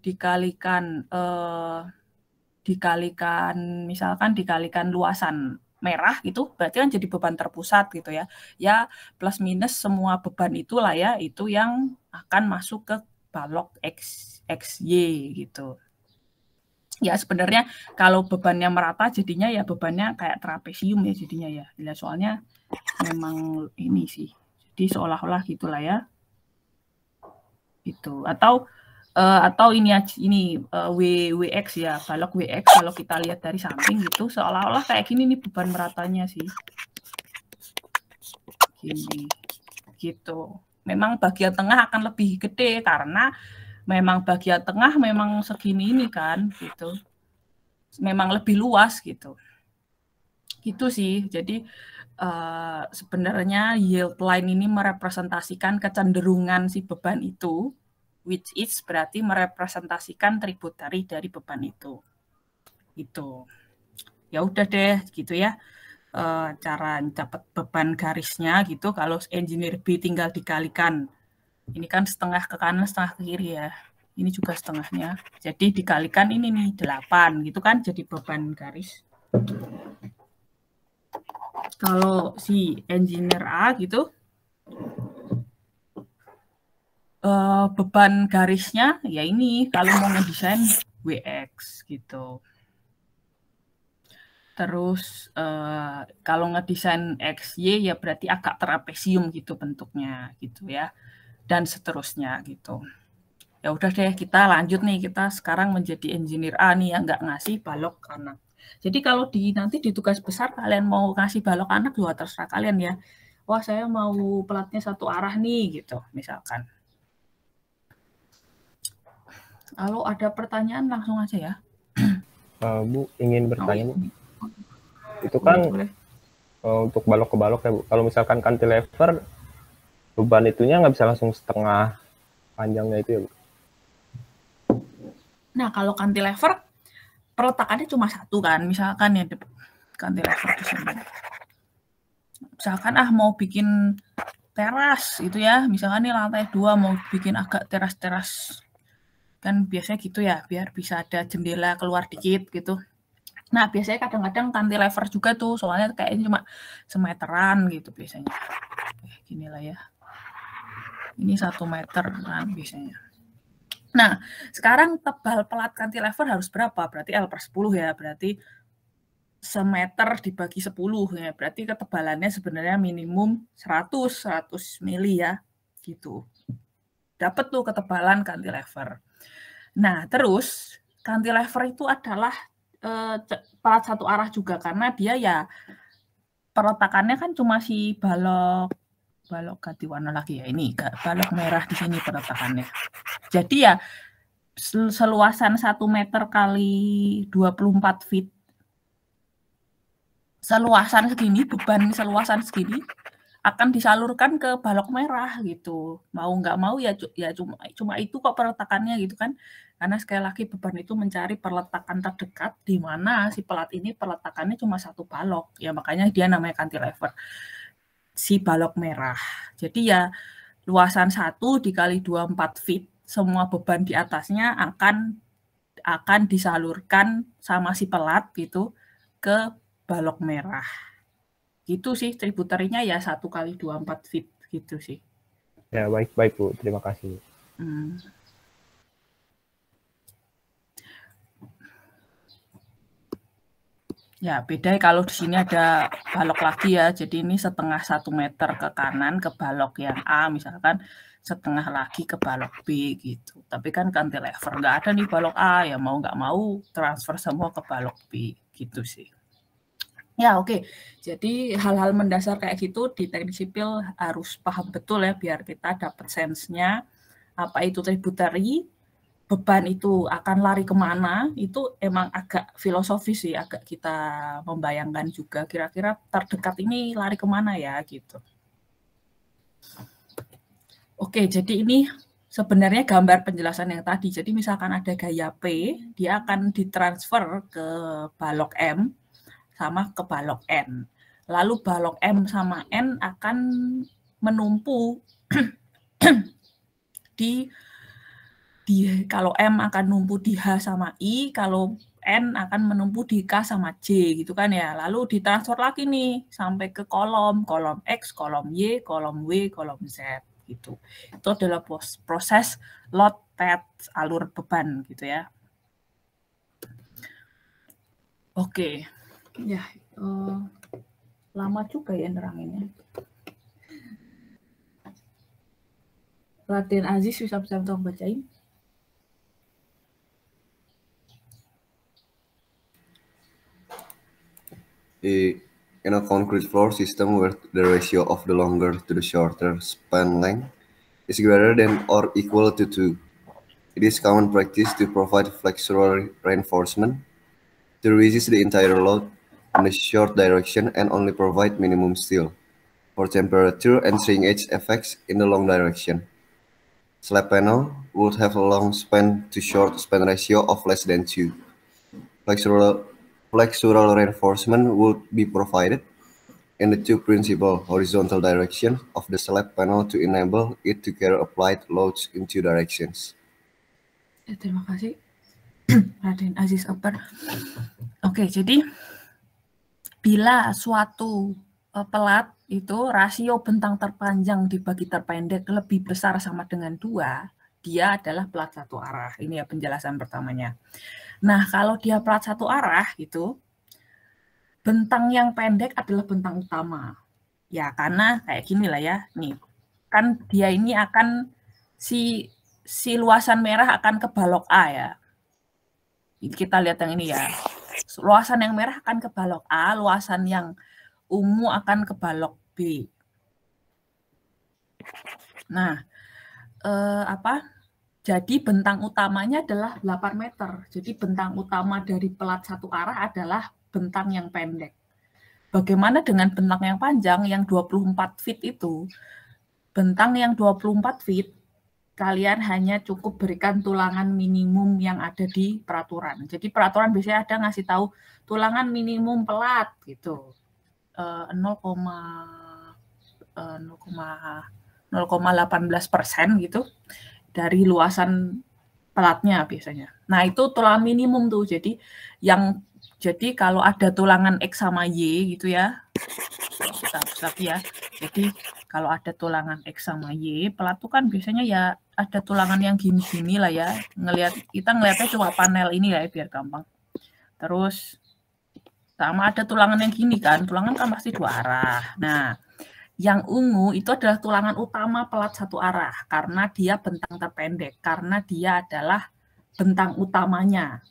dikalikan uh, dikalikan misalkan dikalikan luasan merah gitu berarti kan jadi beban terpusat gitu ya. Ya plus minus semua beban itulah ya itu yang akan masuk ke balok X XY gitu. Ya sebenarnya kalau bebannya merata jadinya ya bebannya kayak trapesium ya jadinya ya. Ya soalnya memang ini sih. Jadi seolah-olah gitulah ya. Itu atau uh, atau ini ini uh, W WX ya, balok WX kalau kita lihat dari samping gitu seolah-olah kayak gini nih beban meratanya sih. Gini. Gitu. Memang bagian tengah akan lebih gede karena memang bagian tengah memang segini ini kan gitu. Memang lebih luas gitu. Gitu sih. Jadi uh, sebenarnya yield line ini merepresentasikan kecenderungan si beban itu, which is berarti merepresentasikan tributary dari beban itu. Itu. Ya udah deh, gitu ya. Uh, cara dapat beban garisnya gitu. Kalau engineer B tinggal dikalikan. Ini kan setengah ke kanan, setengah ke kiri ya. Ini juga setengahnya. Jadi dikalikan ini nih 8 gitu kan jadi beban garis kalau si engineer A gitu uh, beban garisnya ya ini kalau mau ngedesain WX gitu. Terus uh, kalau ngedesain XY ya berarti agak trapesium gitu bentuknya gitu ya. Dan seterusnya gitu. Ya udah deh kita lanjut nih kita sekarang menjadi engineer A nih yang nggak ngasih balok anak. Jadi kalau di nanti di tugas besar kalian mau kasih balok anak juga terserah kalian ya. Wah saya mau pelatnya satu arah nih gitu misalkan. Kalau ada pertanyaan langsung aja ya. Uh, Bu ingin bertanya oh. Bu. Itu kan boleh, Uh, untuk balok ke balok ya Bu. Kalau misalkan cantilever beban itunya nggak bisa langsung setengah panjangnya itu ya Bu. Nah kalau cantilever peletakannya cuma satu kan misalkan ya cantilever di sini. Misalkan ah mau bikin teras itu ya misalkan nih lantai dua mau bikin agak teras-teras. Kan biasanya gitu ya biar bisa ada jendela keluar dikit gitu. Nah biasanya kadang-kadang cantilever juga tuh soalnya kayaknya cuma semeteran gitu biasanya. Eh, gini lah ya. Ini satu meter kan biasanya Nah, sekarang tebal pelat cantilever harus berapa? Berarti L per 10 ya, berarti semeter dibagi 10 ya, berarti ketebalannya sebenarnya minimum 100, 100 mili ya, gitu. Dapat tuh ketebalan cantilever. Nah, terus cantilever itu adalah eh, pelat satu arah juga karena dia ya peletakannya kan cuma si balok balok ganti warna lagi ya ini balok merah di sini peletakannya. Jadi ya sel- seluasan 1 meter kali 24 feet. Seluasan segini beban seluasan segini akan disalurkan ke balok merah gitu. Mau nggak mau ya ya cuma cuma itu kok peletakannya gitu kan. Karena sekali lagi beban itu mencari perletakan terdekat di mana si pelat ini peletakannya cuma satu balok. Ya makanya dia namanya cantilever. Si balok merah. Jadi ya luasan satu dikali 24 feet semua beban di atasnya akan akan disalurkan sama si pelat gitu ke balok merah gitu sih tributerinya ya satu kali 24 feet gitu sih Ya, baik baik Bu. Terima kasih. Hmm. Ya, beda kalau di sini ada balok lagi ya. Jadi ini setengah satu meter ke kanan ke balok yang A misalkan setengah lagi ke balok B gitu. Tapi kan cantilever nggak ada nih balok A ya mau nggak mau transfer semua ke balok B gitu sih. Ya oke, jadi hal-hal mendasar kayak gitu di teknik sipil harus paham betul ya biar kita dapat sense-nya apa itu tributary, beban itu akan lari ke mana, itu emang agak filosofis sih, agak kita membayangkan juga kira-kira terdekat ini lari ke mana ya gitu. Oke, jadi ini sebenarnya gambar penjelasan yang tadi. Jadi misalkan ada gaya P, dia akan ditransfer ke balok M sama ke balok N. Lalu balok M sama N akan menumpu di di kalau M akan numpu di H sama I, kalau N akan menumpu di K sama J gitu kan ya. Lalu ditransfer lagi nih sampai ke kolom, kolom X, kolom Y, kolom W, kolom Z gitu. Itu adalah proses load test alur beban gitu ya. Oke. Ya, eh, lama juga ya neranginnya. Raden Aziz bisa bisa tolong bacain? A- in a concrete floor system where the ratio of the longer to the shorter span length is greater than or equal to 2. It is common practice to provide flexural reinforcement to resist the entire load in the short direction and only provide minimum steel for temperature and strain edge effects in the long direction. Slab panel would have a long span to short span ratio of less than 2. Flexural flexural reinforcement would be provided in the two principal horizontal directions of the slab panel to enable it to carry applied loads in two directions. Ya, terima kasih. Raden Aziz Akbar. Oke, jadi bila suatu eh, pelat itu rasio bentang terpanjang dibagi terpendek lebih besar sama dengan dua, dia adalah pelat satu arah. Ini ya penjelasan pertamanya. Nah, kalau dia pelat satu arah gitu, bentang yang pendek adalah bentang utama. Ya, karena kayak gini lah ya. Nih, kan dia ini akan si si luasan merah akan ke balok A ya. Kita lihat yang ini ya. Luasan yang merah akan ke balok A, luasan yang ungu akan ke balok B. Nah, eh, apa? Jadi bentang utamanya adalah 8 meter. Jadi bentang utama dari pelat satu arah adalah bentang yang pendek. Bagaimana dengan bentang yang panjang yang 24 feet itu? Bentang yang 24 feet kalian hanya cukup berikan tulangan minimum yang ada di peraturan. Jadi peraturan biasanya ada ngasih tahu tulangan minimum pelat gitu. Eh, 0, eh, 0,18 persen gitu dari luasan pelatnya biasanya. Nah itu tulangan minimum tuh. Jadi yang jadi kalau ada tulangan X sama Y gitu ya, lagi ya. Jadi kalau ada tulangan X sama Y, pelat tuh kan biasanya ya ada tulangan yang gini-gini lah ya. Ngelihat kita ngelihatnya cuma panel ini lah ya biar gampang. Terus sama ada tulangan yang gini kan, tulangan kan pasti dua arah. Nah, yang ungu itu adalah tulangan utama pelat satu arah karena dia bentang terpendek, karena dia adalah bentang utamanya.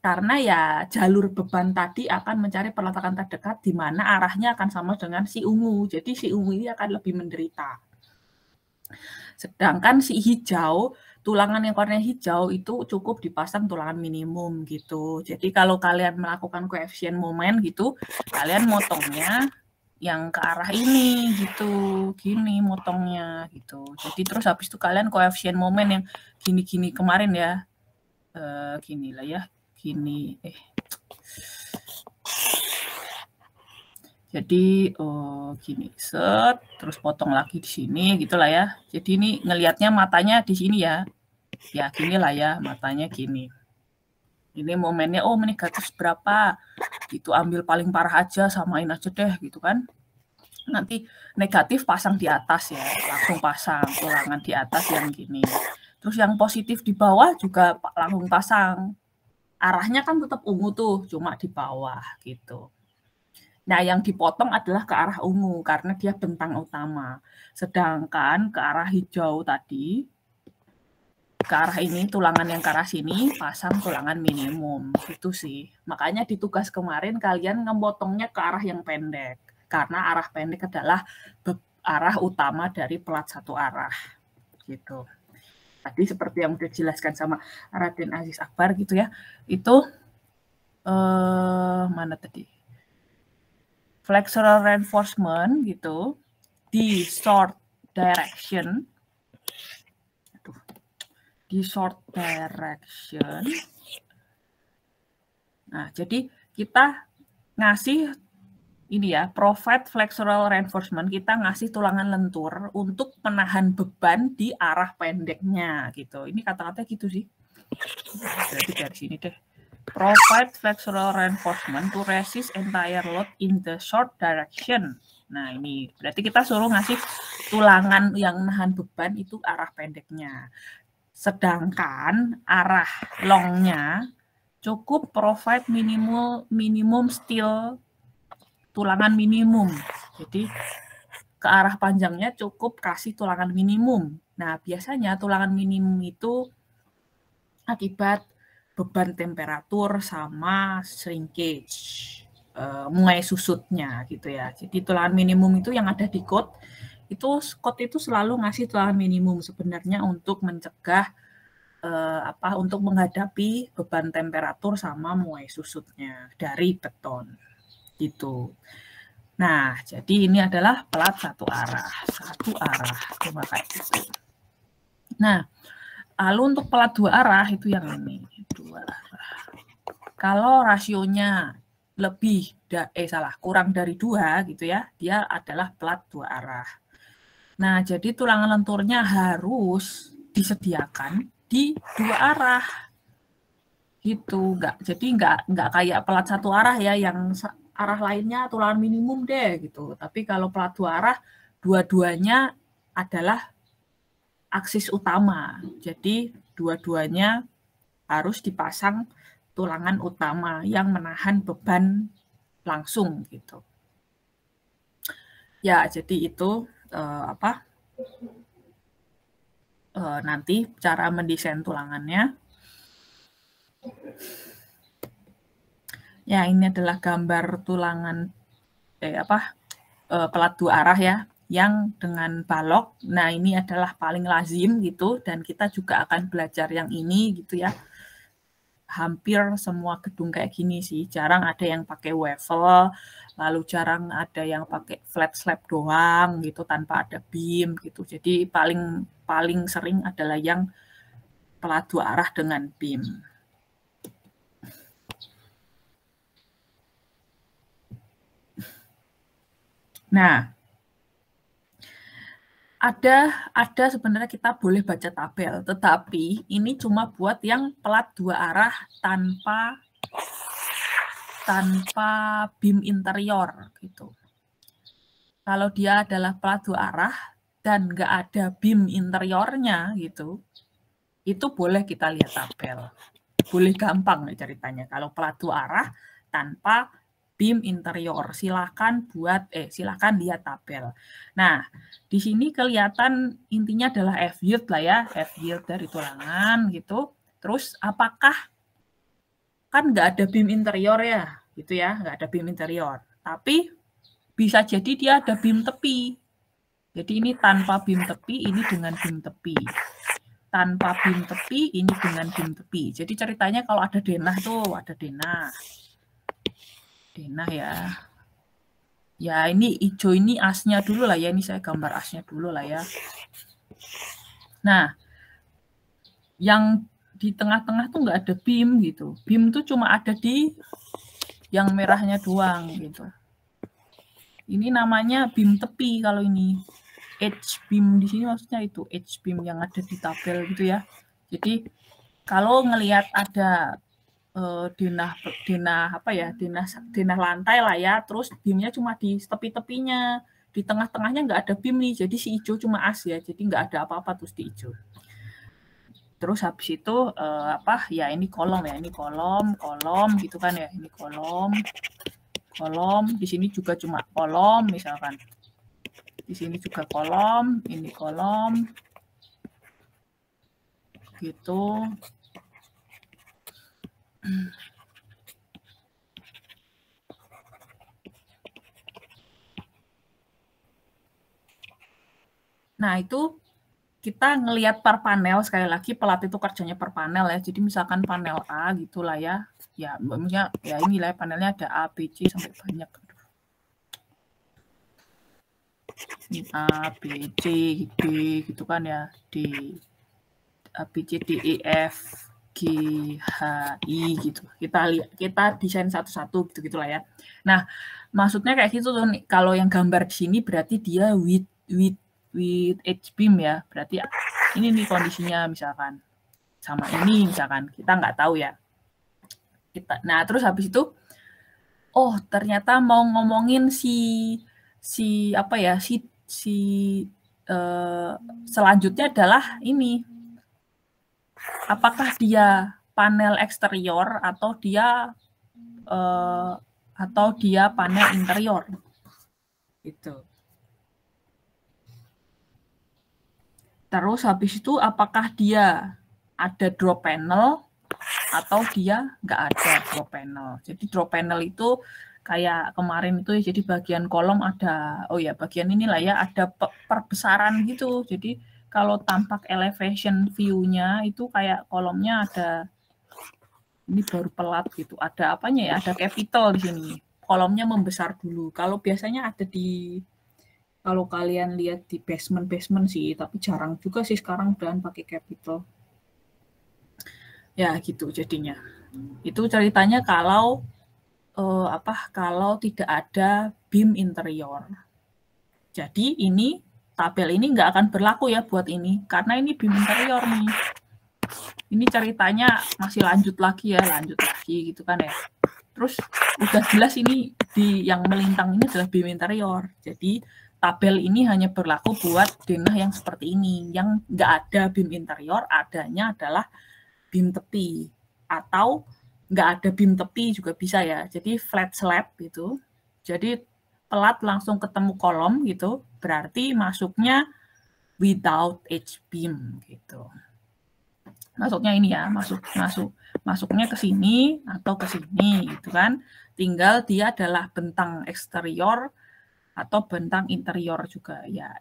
Karena ya jalur beban tadi akan mencari peletakan terdekat di mana arahnya akan sama dengan si ungu. Jadi si ungu ini akan lebih menderita. Sedangkan si hijau, tulangan yang warna hijau itu cukup dipasang tulangan minimum gitu. Jadi kalau kalian melakukan koefisien momen gitu, kalian motongnya yang ke arah ini gitu, gini motongnya gitu. Jadi terus habis itu kalian koefisien momen yang gini-gini kemarin ya, eh, gini lah ya, gini, eh. Jadi oh, gini, set, terus potong lagi di sini gitulah ya. Jadi ini ngelihatnya matanya di sini ya. Ya gini lah ya, matanya gini. Ini momennya oh negatif berapa? Itu ambil paling parah aja samain aja deh gitu kan. Nanti negatif pasang di atas ya, langsung pasang ulangan di atas yang gini. Terus yang positif di bawah juga langsung pasang. Arahnya kan tetap ungu tuh, cuma di bawah gitu. Nah, yang dipotong adalah ke arah ungu karena dia bentang utama. Sedangkan ke arah hijau tadi, ke arah ini, tulangan yang ke arah sini, pasang tulangan minimum. Itu sih. Makanya di tugas kemarin kalian ngepotongnya ke arah yang pendek. Karena arah pendek adalah arah utama dari pelat satu arah. Gitu. Tadi seperti yang sudah dijelaskan sama Raden Aziz Akbar gitu ya. Itu eh, mana tadi? flexural reinforcement gitu di short direction. Di short direction nah jadi kita ngasih ini ya provide flexural reinforcement. Kita ngasih tulangan lentur untuk menahan beban di arah pendeknya gitu. Ini kata-kata gitu sih. Berarti dari sini deh. Provide flexural reinforcement to resist entire load in the short direction. Nah, ini berarti kita suruh ngasih tulangan yang nahan beban itu arah pendeknya. Sedangkan arah longnya cukup provide minimal minimum steel tulangan minimum. Jadi ke arah panjangnya cukup kasih tulangan minimum. Nah, biasanya tulangan minimum itu akibat beban temperatur sama shrinkage uh, mulai susutnya gitu ya. Jadi tulangan minimum itu yang ada di code itu code itu selalu ngasih tulangan minimum sebenarnya untuk mencegah uh, apa untuk menghadapi beban temperatur sama mulai susutnya dari beton gitu. Nah, jadi ini adalah pelat satu arah, satu arah, kayak gitu. Nah, lalu untuk pelat dua arah itu yang ini dua Kalau rasionya lebih eh salah kurang dari dua gitu ya, dia adalah plat dua arah. Nah, jadi tulangan lenturnya harus disediakan di dua arah. Gitu nggak jadi nggak nggak kayak pelat satu arah ya yang arah lainnya tulangan minimum deh gitu. Tapi kalau pelat dua arah dua-duanya adalah aksis utama. Jadi dua-duanya harus dipasang tulangan utama yang menahan beban langsung gitu. Ya, jadi itu uh, apa? Uh, nanti cara mendesain tulangannya. Ya, ini adalah gambar tulangan eh apa? Uh, pelat dua arah ya yang dengan balok. Nah, ini adalah paling lazim gitu dan kita juga akan belajar yang ini gitu ya hampir semua gedung kayak gini sih. Jarang ada yang pakai waffle, lalu jarang ada yang pakai flat slab doang gitu tanpa ada beam gitu. Jadi paling paling sering adalah yang peladu arah dengan beam. Nah, ada ada sebenarnya kita boleh baca tabel, tetapi ini cuma buat yang pelat dua arah tanpa tanpa beam interior gitu. Kalau dia adalah pelat dua arah dan nggak ada beam interiornya gitu, itu boleh kita lihat tabel. Boleh gampang ceritanya. Kalau pelat dua arah tanpa beam interior. Silakan buat eh silakan lihat tabel. Nah, di sini kelihatan intinya adalah F yield lah ya, F yield dari tulangan gitu. Terus apakah kan nggak ada beam interior ya, gitu ya, nggak ada beam interior. Tapi bisa jadi dia ada beam tepi. Jadi ini tanpa beam tepi, ini dengan beam tepi. Tanpa beam tepi, ini dengan beam tepi. Jadi ceritanya kalau ada denah tuh, ada denah. Denah ya. Ya ini hijau ini asnya dulu lah ya. Ini saya gambar asnya dulu lah ya. Nah, yang di tengah-tengah tuh nggak ada beam gitu. Beam tuh cuma ada di yang merahnya doang gitu. Ini namanya beam tepi kalau ini. H beam di sini maksudnya itu H beam yang ada di tabel gitu ya. Jadi kalau ngelihat ada uh, denah denah apa ya denah denah lantai lah ya, terus beamnya cuma di tepi-tepinya, di tengah-tengahnya nggak ada beam nih, jadi si hijau cuma as ya, jadi nggak ada apa-apa terus di hijau terus habis itu uh, apa ya ini kolom ya ini kolom kolom gitu kan ya ini kolom kolom di sini juga cuma kolom misalkan. Di sini juga kolom ini kolom gitu Nah, itu kita ngelihat per panel sekali lagi pelat itu kerjanya per panel ya. Jadi misalkan panel A gitulah ya. Ya, maksudnya ya inilah panelnya ada A, B, C sampai banyak. Ini A, B, C, D gitu kan ya. D, A, B, C, D, E, F, G, H, I gitu. Kita lihat kita desain satu-satu gitu gitulah ya. Nah, maksudnya kayak gitu tuh. Kalau yang gambar di sini berarti dia with with with H beam ya. Berarti ini nih kondisinya misalkan sama ini misalkan kita nggak tahu ya. Kita nah terus habis itu oh ternyata mau ngomongin si si apa ya si si uh, selanjutnya adalah ini apakah dia panel eksterior atau dia uh, atau dia panel interior itu Terus habis itu apakah dia ada drop panel atau dia nggak ada drop panel. Jadi drop panel itu kayak kemarin itu ya jadi bagian kolom ada oh ya bagian inilah ya ada perbesaran gitu. Jadi kalau tampak elevation view-nya itu kayak kolomnya ada ini baru pelat gitu. Ada apanya ya? Ada capital di sini. Kolomnya membesar dulu. Kalau biasanya ada di kalau kalian lihat di basement-basement sih, tapi jarang juga sih sekarang udah pakai capital. Ya gitu jadinya. Itu ceritanya kalau eh, apa kalau tidak ada beam interior. Jadi ini tabel ini nggak akan berlaku ya buat ini karena ini beam interior nih. Ini ceritanya masih lanjut lagi ya, lanjut lagi gitu kan ya. Terus udah jelas ini di yang melintang ini adalah beam interior. Jadi tabel ini hanya berlaku buat denah yang seperti ini. Yang nggak ada beam interior, adanya adalah beam tepi. Atau nggak ada beam tepi juga bisa ya. Jadi flat slab gitu. Jadi pelat langsung ketemu kolom gitu, berarti masuknya without H beam gitu. Masuknya ini ya, masuk masuk masuknya ke sini atau ke sini gitu kan. Tinggal dia adalah bentang eksterior atau bentang interior juga ya.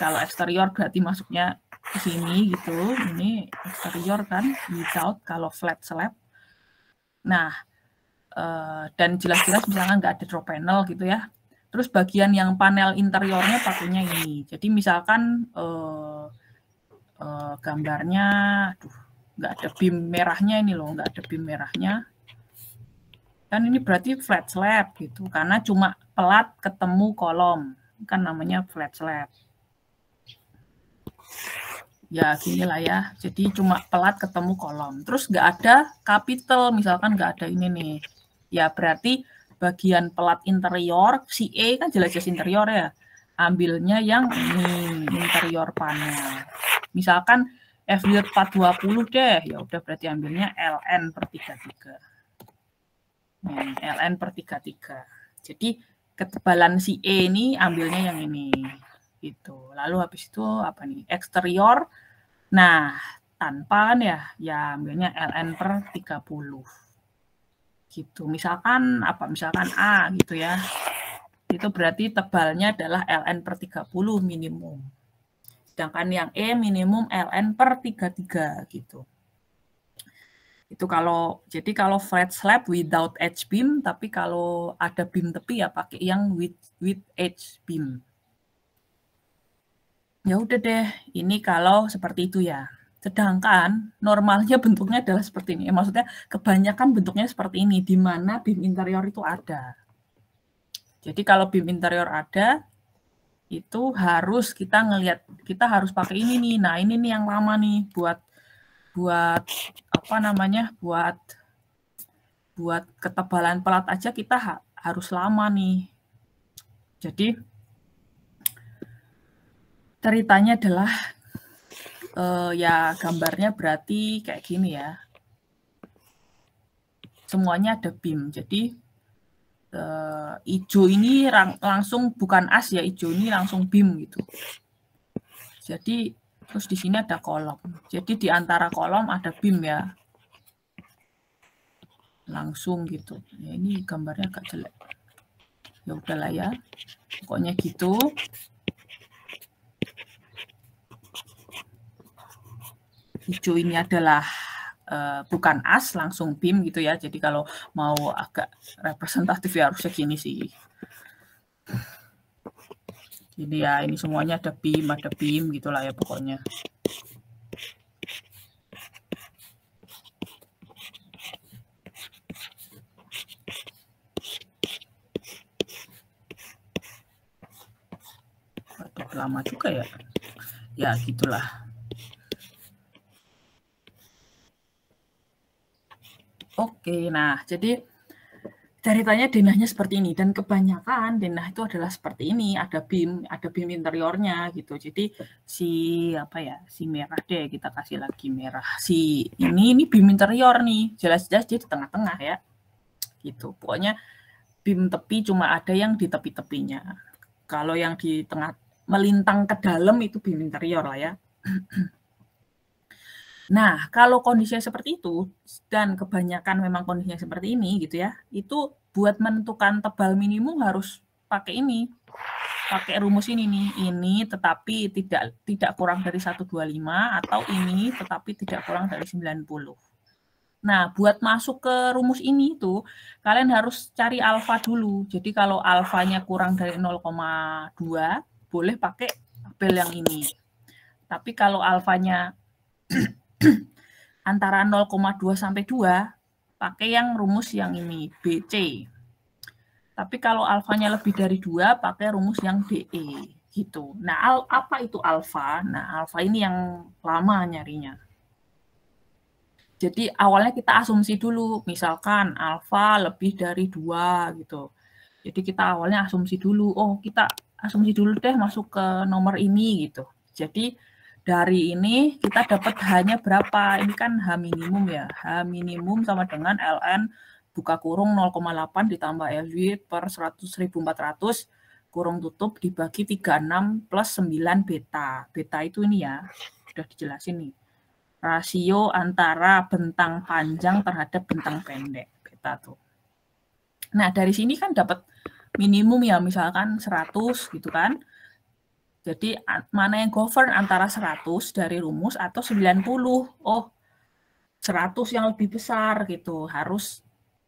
Kalau eksterior berarti masuknya ke sini gitu. Ini eksterior kan without kalau flat slab. Nah, eh, dan jelas-jelas misalnya nggak ada drop panel gitu ya. Terus bagian yang panel interiornya pakainya ini. Jadi misalkan eh, eh, gambarnya, aduh, nggak ada beam merahnya ini loh, nggak ada beam merahnya. Kan ini berarti flat slab gitu karena cuma pelat ketemu kolom. Kan namanya flat slab. Ya gini lah ya. Jadi cuma pelat ketemu kolom. Terus nggak ada capital misalkan nggak ada ini nih. Ya berarti bagian pelat interior E kan jelas-jelas interior ya ambilnya yang ini interior panel misalkan FY 420 deh ya udah berarti ambilnya LN per 33 ln per 33. Jadi ketebalan si E ini ambilnya yang ini. Gitu. Lalu habis itu apa nih? Eksterior. Nah, tanpa kan ya, ya ambilnya ln per 30. Gitu. Misalkan apa? Misalkan A gitu ya. Itu berarti tebalnya adalah ln per 30 minimum. Sedangkan yang E minimum ln per 33 gitu. Itu kalau jadi kalau flat slab without edge beam, tapi kalau ada beam tepi ya pakai yang with with edge beam. Ya udah deh, ini kalau seperti itu ya. Sedangkan normalnya bentuknya adalah seperti ini. Ya, maksudnya kebanyakan bentuknya seperti ini, di mana beam interior itu ada. Jadi kalau beam interior ada, itu harus kita ngelihat, kita harus pakai ini nih. Nah ini nih yang lama nih buat buat apa namanya buat buat ketebalan pelat aja kita ha harus lama nih. Jadi ceritanya adalah uh, ya gambarnya berarti kayak gini ya. Semuanya ada beam. Jadi uh, hijau ini langsung bukan as ya, hijau ini langsung beam gitu. Jadi Terus di sini ada kolom. Jadi di antara kolom ada BIM ya. Langsung gitu. Ya, ini gambarnya agak jelek. Ya udahlah ya. Pokoknya gitu. Hijau ini adalah uh, bukan as langsung BIM gitu ya. Jadi kalau mau agak representatif ya harusnya gini sih. Jadi ya ini semuanya ada BIM, ada BIM gitulah ya pokoknya. Waduh, lama juga ya. Ya gitulah. Oke, nah jadi ceritanya denahnya seperti ini. Dan kebanyakan denah itu adalah seperti ini. Ada beam ada beam interiornya gitu. Jadi si apa ya si merah deh kita kasih lagi merah. Si ini ini beam interior nih. Jelas-jelas dia di tengah-tengah ya. Gitu. Pokoknya beam tepi cuma ada yang di tepi-tepinya. Kalau yang di tengah melintang ke dalam itu beam interior lah ya Nah, kalau kondisinya seperti itu dan kebanyakan memang kondisinya seperti ini gitu ya, itu buat menentukan tebal minimum harus pakai ini. Pakai rumus ini nih, ini tetapi tidak tidak kurang dari 125 atau ini tetapi tidak kurang dari 90. Nah, buat masuk ke rumus ini itu kalian harus cari alfa dulu. Jadi kalau alfanya kurang dari 0,2 boleh pakai tabel yang ini. Tapi kalau alfanya antara 0,2 sampai 2 pakai yang rumus yang ini BC. Tapi kalau alfanya lebih dari 2 pakai rumus yang DE gitu. Nah, al apa itu alfa? Nah, alfa ini yang lama nyarinya. Jadi awalnya kita asumsi dulu, misalkan alfa lebih dari 2 gitu. Jadi kita awalnya asumsi dulu, oh kita asumsi dulu deh masuk ke nomor ini gitu. Jadi dari ini kita dapat hanya berapa? Ini kan H minimum ya. H minimum sama dengan ln buka kurung 0,8 ditambah LW per 100.400 kurung tutup dibagi 36 plus 9 beta. Beta itu ini ya, sudah dijelasin nih. Rasio antara bentang panjang terhadap bentang pendek. Beta tuh. Nah, dari sini kan dapat minimum ya, misalkan 100 gitu kan jadi mana yang govern antara 100 dari rumus atau 90? Oh, 100 yang lebih besar gitu. Harus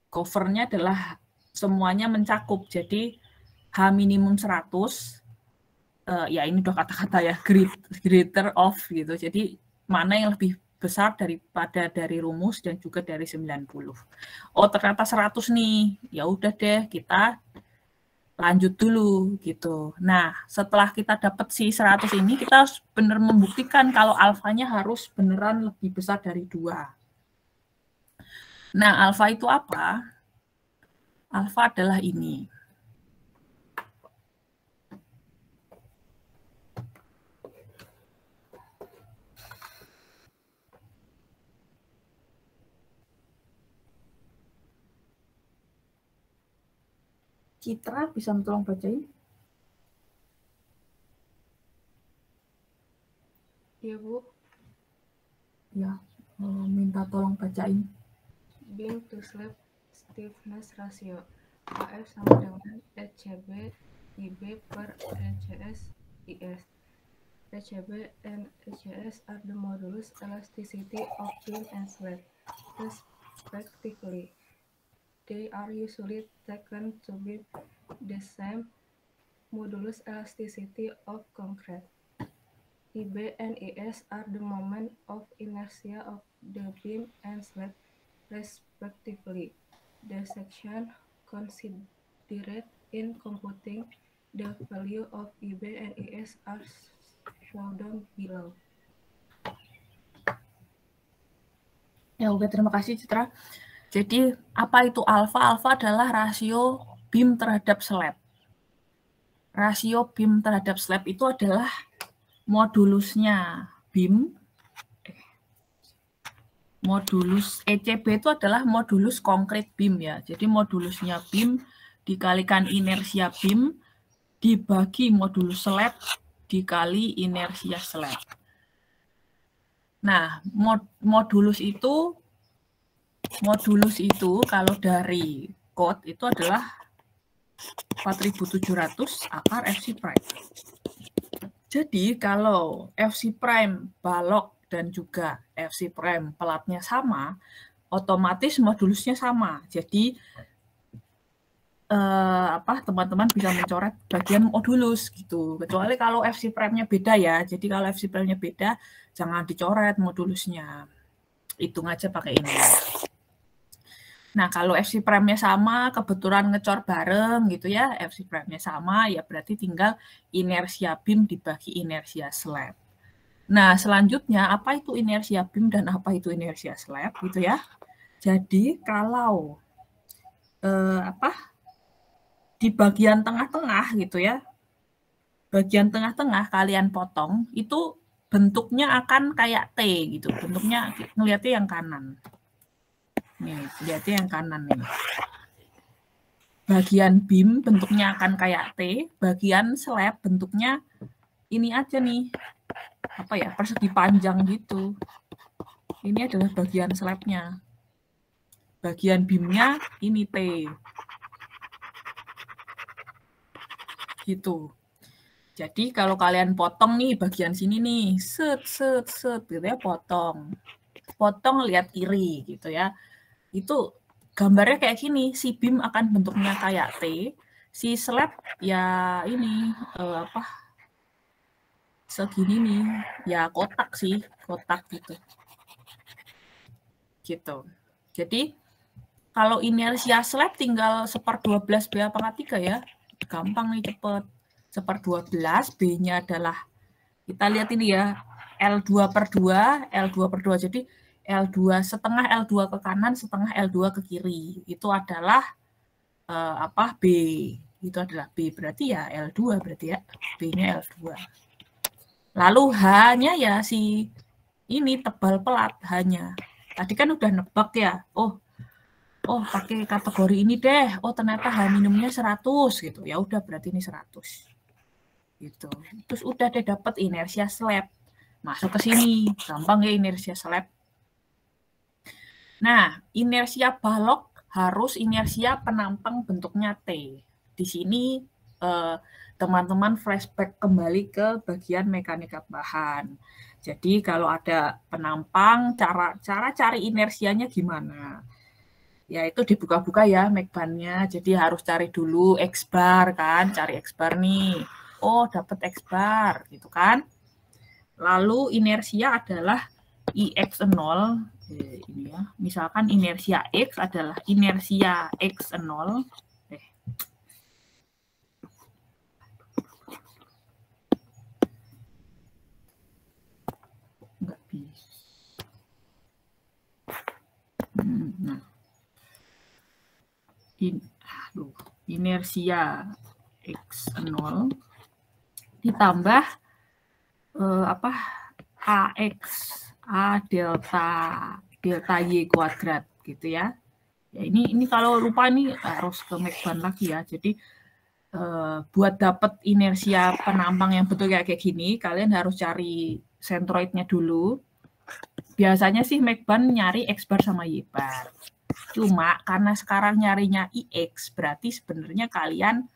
governnya adalah semuanya mencakup. Jadi H minimum 100 uh, eh, ya ini udah kata-kata ya greater of gitu. Jadi mana yang lebih besar daripada dari rumus dan juga dari 90. Oh, ternyata 100 nih. Ya udah deh, kita lanjut dulu gitu. Nah, setelah kita dapat si 100 ini, kita harus benar membuktikan kalau alfanya harus beneran lebih besar dari dua. Nah, alfa itu apa? Alfa adalah ini. Citra bisa tolong bacain? Iya, Bu. Ya, minta tolong bacain. Beam to slab effectiveness ratio. AF sama dengan ECB IB per ECS IS. ECB and ECS are the modulus elasticity of beam and slat, respectively. They are usually taken to be the same modulus elasticity of concrete. IB and IS are the moment of inertia of the beam and slat, respectively. The section considered in computing the value of IB and IS are shown below. Ya, oke, terima kasih Citra. Jadi, apa itu alfa? Alfa adalah rasio beam terhadap slab. Rasio beam terhadap slab itu adalah modulusnya beam. Modulus ECB itu adalah modulus konkret beam ya. Jadi modulusnya beam dikalikan inersia beam dibagi modulus slab dikali inersia slab. Nah, mod modulus itu modulus itu kalau dari code itu adalah 4700 akar FC prime. Jadi kalau FC prime balok dan juga FC prime pelatnya sama, otomatis modulusnya sama. Jadi eh, apa teman-teman bisa mencoret bagian modulus gitu. Kecuali kalau FC prime-nya beda ya. Jadi kalau FC prime-nya beda, jangan dicoret modulusnya. Hitung aja pakai ini. Nah, kalau FC prime-nya sama, kebetulan ngecor bareng gitu ya, FC prime-nya sama, ya berarti tinggal inersia beam dibagi inersia slab. Nah, selanjutnya apa itu inersia beam dan apa itu inersia slab gitu ya. Jadi, kalau eh, apa di bagian tengah-tengah gitu ya. Bagian tengah-tengah kalian potong itu bentuknya akan kayak T gitu. Bentuknya ngelihatnya yang kanan. Nih, lihatnya yang kanan nih. Bagian beam bentuknya akan kayak T, bagian slab bentuknya ini aja nih. Apa ya? Persegi panjang gitu. Ini adalah bagian slabnya. Bagian beamnya ini T. gitu. Jadi kalau kalian potong nih bagian sini nih, set set set gitu ya potong. Potong lihat kiri gitu ya. Itu gambarnya kayak gini, si beam akan bentuknya kayak T, si slab ya ini eh, apa? segini nih, ya kotak sih, kotak gitu. Gitu. Jadi kalau inersia slab tinggal seper 12 B pangkat 3 ya. Gampang nih cepet. Seper 12, B-nya adalah, kita lihat ini ya, L2 per 2, L2 per 2. Jadi L2 setengah L2 ke kanan, setengah L2 ke kiri. Itu adalah eh, apa B. Itu adalah B. Berarti ya L2 berarti ya. B-nya L2. Lalu H-nya ya si ini tebal pelat hanya. Tadi kan udah nebak ya. Oh, oh pakai kategori ini deh. Oh ternyata H minumnya 100 gitu. Ya udah berarti ini 100. Gitu. Terus udah deh dapat inersia slab. Masuk ke sini. Gampang ya inersia slab. Nah, inersia balok harus inersia penampang bentuknya T. Di sini eh, teman-teman flashback kembali ke bagian mekanika bahan. Jadi kalau ada penampang, cara cara cari inersianya gimana? Ya itu dibuka-buka ya mekbannya. Jadi harus cari dulu X bar kan, cari X bar nih. Oh, dapat X bar gitu kan. Lalu inersia adalah IX0 eh, ini ya. Misalkan inersia X adalah inersia X0 nggak bisa. Hmm, Nah, in, aduh, inersia x0 ditambah eh, apa ax a delta delta y kuadrat gitu ya. Ya ini ini kalau lupa ini harus ke Mekban lagi ya. Jadi eh, buat dapat inersia penampang yang betul kayak kayak gini, kalian harus cari sentroidnya dulu. Biasanya sih Mekban nyari X bar sama Y bar. Cuma karena sekarang nyarinya IX, berarti sebenarnya kalian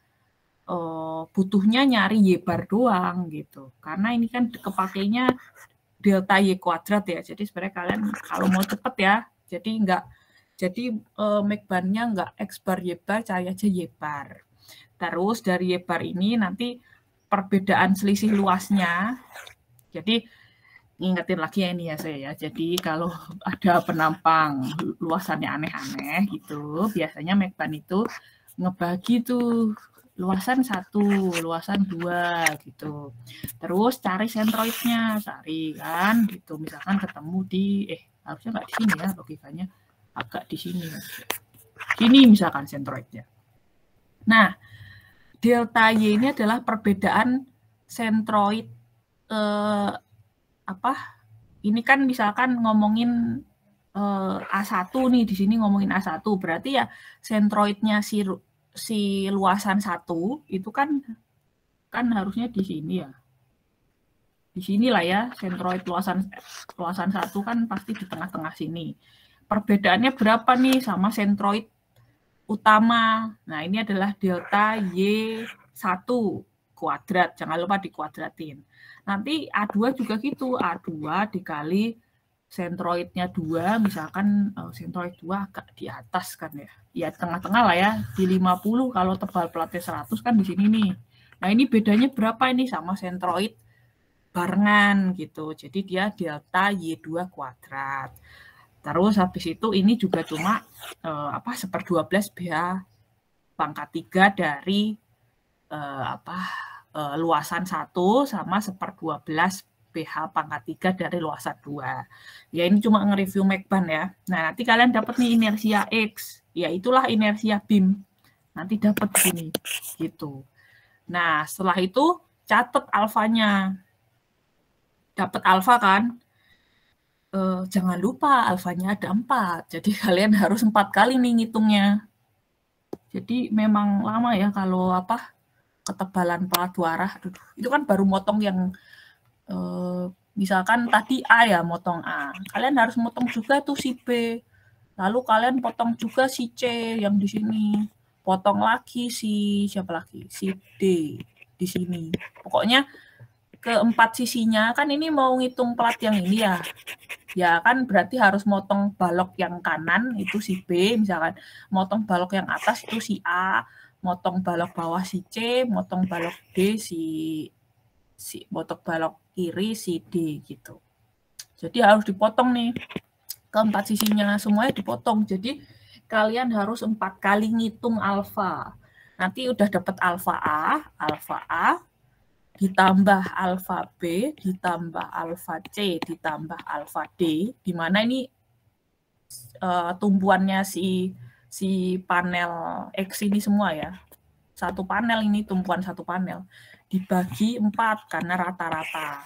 uh, butuhnya nyari Y bar doang gitu. Karena ini kan kepakainya delta Y kuadrat ya. Jadi sebenarnya kalian kalau mau cepet ya, jadi enggak jadi uh, make bar-nya enggak X bar Y bar, cari aja Y bar. Terus dari Y bar ini nanti perbedaan selisih luasnya. Jadi ngingetin lagi ya ini ya saya ya. Jadi kalau ada penampang luasannya aneh-aneh gitu, biasanya Mekban itu ngebagi tuh luasan satu, luasan dua gitu. Terus cari sentroidnya, cari kan gitu. Misalkan ketemu di eh harusnya nggak di sini ya logikanya agak di sini. Sini misalkan sentroidnya. Nah, delta Y ini adalah perbedaan sentroid eh, apa? Ini kan misalkan ngomongin eh, A1 nih di sini ngomongin A1 berarti ya sentroidnya si si luasan satu itu kan kan harusnya di sini ya. Di sini lah ya sentroid luasan luasan satu kan pasti di tengah-tengah sini. Perbedaannya berapa nih sama sentroid utama? Nah, ini adalah delta Y1 kuadrat. Jangan lupa dikuadratin. Nanti A2 juga gitu. A2 dikali sentroidnya 2, misalkan uh, sentroid 2 agak di atas kan ya. Ya tengah-tengah lah ya. Di 50 kalau tebal platnya 100 kan di sini nih. Nah, ini bedanya berapa ini sama sentroid barengan gitu. Jadi dia delta Y2 kuadrat. Terus habis itu ini juga cuma uh, apa seper 12 BH pangkat 3 dari uh, apa uh, luasan 1 sama seper 12 BH pangkat 3 dari luasan 2. Ya ini cuma nge-review Macban ya. Nah, nanti kalian dapat nih inersia X. Ya itulah inersia BIM. Nanti dapat sini gitu. Nah, setelah itu catat alfanya. Dapat alfa kan? eh, jangan lupa alfanya ada empat. Jadi kalian harus empat kali nih ngitungnya. Jadi memang lama ya kalau apa ketebalan pelat arah. itu kan baru motong yang eh, misalkan tadi A ya motong A. Kalian harus motong juga tuh si B. Lalu kalian potong juga si C yang di sini. Potong lagi si siapa lagi? Si D di sini. Pokoknya keempat sisinya kan ini mau ngitung plat yang ini ya ya kan berarti harus motong balok yang kanan itu si B misalkan motong balok yang atas itu si A motong balok bawah si C motong balok D si si motong balok kiri si D gitu. Jadi harus dipotong nih. Keempat sisinya semuanya dipotong. Jadi kalian harus empat kali ngitung alfa. Nanti udah dapat alfa A alfa A ditambah alfa B, ditambah alfa C, ditambah alfa D, di mana ini uh, tumbuhannya si si panel X ini semua ya. Satu panel ini tumpuan satu panel dibagi empat karena rata-rata.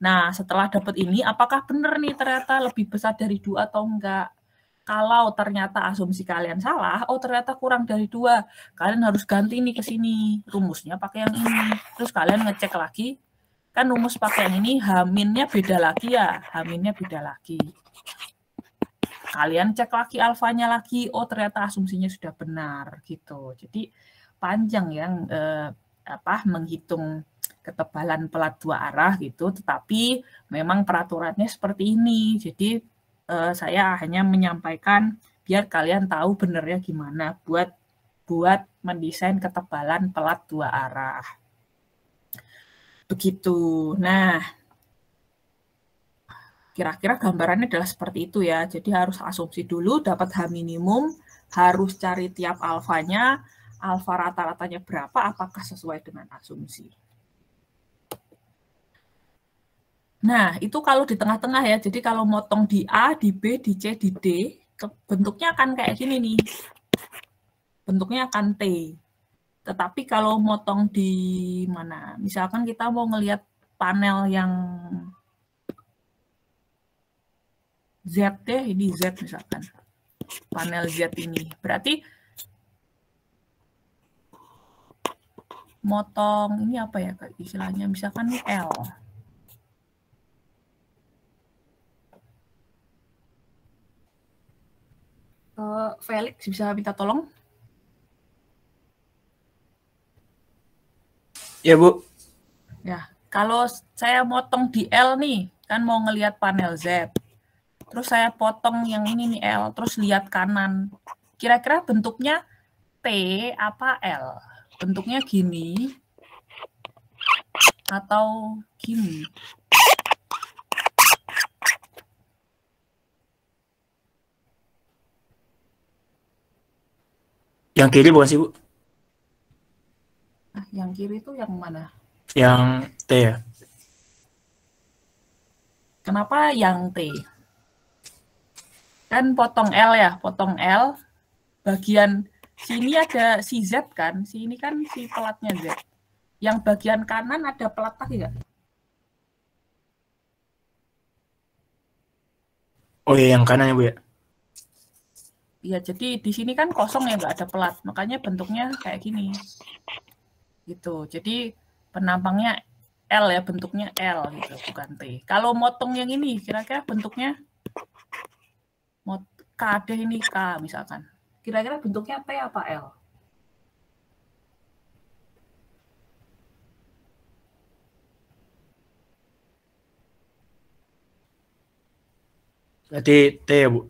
Nah, setelah dapat ini, apakah benar nih ternyata lebih besar dari dua atau enggak? kalau ternyata asumsi kalian salah, oh ternyata kurang dari dua, kalian harus ganti nih ke sini, rumusnya pakai yang ini. Terus kalian ngecek lagi, kan rumus pakai yang ini, haminnya beda lagi ya, haminnya beda lagi. Kalian cek lagi alfanya lagi, oh ternyata asumsinya sudah benar gitu. Jadi panjang yang eh, apa menghitung ketebalan pelat dua arah gitu, tetapi memang peraturannya seperti ini. Jadi uh, saya hanya menyampaikan biar kalian tahu benernya gimana buat buat mendesain ketebalan pelat dua arah. Begitu. Nah, kira-kira gambarannya adalah seperti itu ya. Jadi harus asumsi dulu dapat H minimum, harus cari tiap alfanya, alfa rata-ratanya berapa, apakah sesuai dengan asumsi. Nah, itu kalau di tengah-tengah ya. Jadi kalau motong di A, di B, di C, di D, bentuknya akan kayak gini nih. Bentuknya akan T. Tetapi kalau motong di mana? Misalkan kita mau ngelihat panel yang Z deh, ini Z misalkan. Panel Z ini. Berarti motong ini apa ya istilahnya? Misalkan ini L. Eh, Felix bisa minta tolong? Ya, Bu. Ya, kalau saya motong di L nih, kan mau ngelihat panel Z. Terus saya potong yang ini nih L, terus lihat kanan. Kira-kira bentuknya T apa L? Bentuknya gini atau gini? Yang kiri bukan sih, Bu? Nah, yang kiri itu yang mana? Yang T ya? Kenapa yang T? Kan potong L ya, potong L. Bagian sini ada si Z kan, sini kan si pelatnya Z. Yang bagian kanan ada pelat lagi nggak? Oh iya, yang kanan ya, Bu ya? Iya, jadi di sini kan kosong ya, nggak ada pelat. Makanya bentuknya kayak gini. Gitu. Jadi penampangnya L ya, bentuknya L gitu, bukan T. Kalau motong yang ini, kira-kira bentuknya mot K deh ini K misalkan. Kira-kira bentuknya T apa L? Berarti T ya, Bu?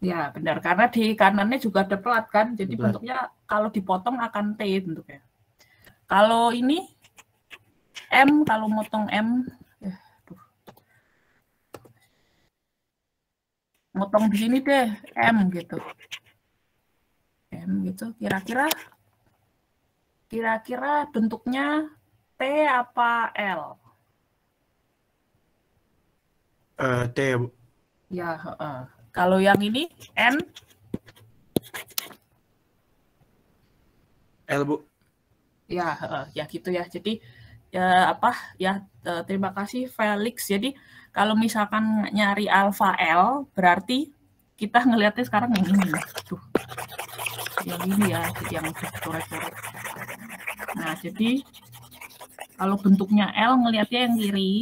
Ya, benar. Karena di kanannya juga ada pelat kan. Jadi Pelat. bentuknya kalau dipotong akan T bentuknya. Kalau ini M, kalau motong M, eh, aduh. motong di sini deh, M gitu. M gitu. Kira-kira kira-kira bentuknya T apa L? Eh, T ya? Ya, heeh. Kalau yang ini N, L, Bu? Ya, heeh, ya gitu ya. Jadi ya apa ya eh, terima kasih Felix. Jadi kalau misalkan nyari alpha L berarti kita ngelihatnya sekarang yang ini. Tuh. Yang ini ya, yang coret-coret. Nah, jadi kalau bentuknya L ngelihatnya yang kiri,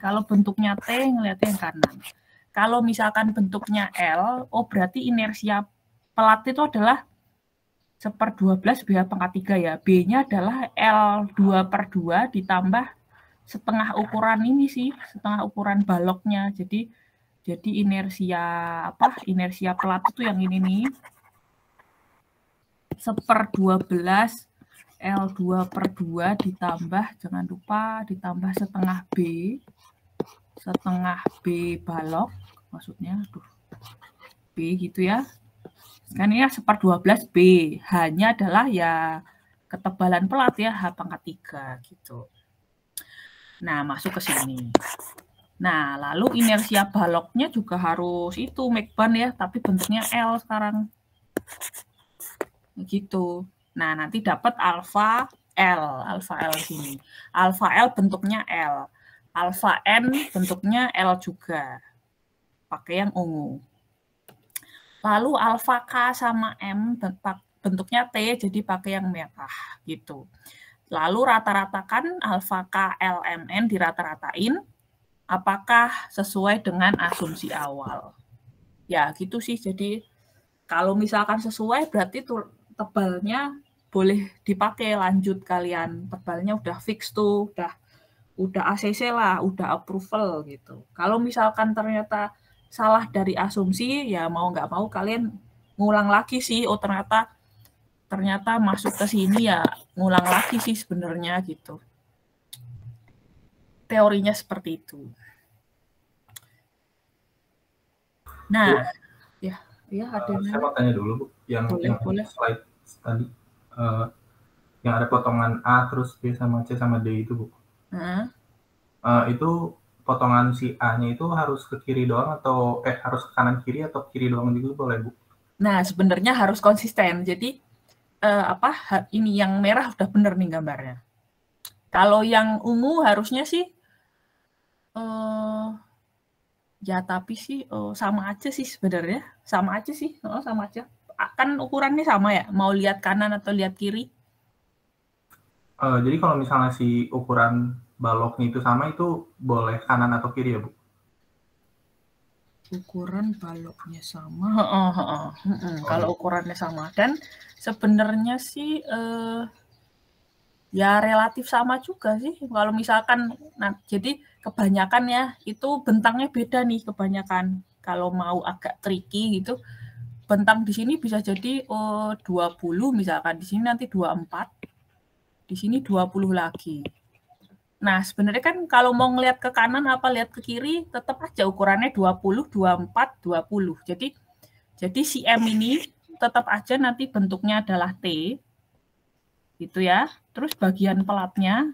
kalau bentuknya T ngelihatnya yang kanan. Kalau misalkan bentuknya L, oh berarti inersia pelat itu adalah seper 12 B pangkat 3 ya. B-nya adalah L2 per 2 ditambah setengah ukuran ini sih, setengah ukuran baloknya. Jadi jadi inersia apa? Inersia pelat itu yang ini nih. Seper 12 L2 per 2 ditambah, jangan lupa ditambah setengah B, setengah B balok, maksudnya, aduh, B gitu ya. Kan ini seper 12 B, hanya adalah ya ketebalan pelat ya, H pangkat 3 gitu. Nah, masuk ke sini. Nah, lalu inersia baloknya juga harus itu McBan ya, tapi bentuknya L sekarang. Gitu. Nah, nanti dapat alfa L, alfa L sini. Alfa L bentuknya L. Alfa N bentuknya L juga. Pakai yang ungu. Lalu alfa K sama M bentuknya T jadi pakai yang merah gitu. Lalu rata-ratakan alfa K, L, M, N dirata-ratain apakah sesuai dengan asumsi awal. Ya, gitu sih. Jadi kalau misalkan sesuai berarti tebalnya boleh dipakai lanjut kalian. Tebalnya udah fix tuh, udah udah ACC lah, udah approval gitu. Kalau misalkan ternyata salah dari asumsi, ya mau nggak mau kalian ngulang lagi sih. Oh ternyata ternyata masuk ke sini ya ngulang lagi sih sebenarnya gitu. Teorinya seperti itu. Nah, ya, ya ada Uh, saya mau tanya dulu Bu, yang Boleh, yang boleh. slide tadi eh, yang ada potongan A terus B sama C sama D itu Bu. Heeh. Eh, itu potongan si A-nya itu harus ke kiri doang atau eh harus ke kanan kiri atau kiri doang juga boleh Bu? Nah, sebenarnya harus konsisten. Jadi eh, apa ini yang merah udah bener nih gambarnya. Kalau yang ungu harusnya sih eh ya tapi sih eh, sama aja sih sebenarnya. Sama aja sih. Oh, sama aja. A- Kan ukurannya sama ya. Mau lihat kanan atau lihat kiri? Eh, jadi kalau misalnya si ukuran baloknya itu sama itu boleh kanan atau kiri ya Bu? ukuran baloknya sama. Heeh, heeh, heeh. Kalau ukurannya sama dan sebenarnya sih eh, ya relatif sama juga sih. Kalau misalkan nah jadi kebanyakan ya itu bentangnya beda nih kebanyakan. Kalau mau agak tricky gitu bentang di sini bisa jadi oh, 20 misalkan. Di sini nanti 24 di sini 20 lagi. Nah sebenarnya kan kalau mau ngelihat ke kanan apa lihat ke kiri tetap aja ukurannya 20 24 20 jadi jadi si M ini tetap aja nanti bentuknya adalah T gitu ya. Terus bagian pelatnya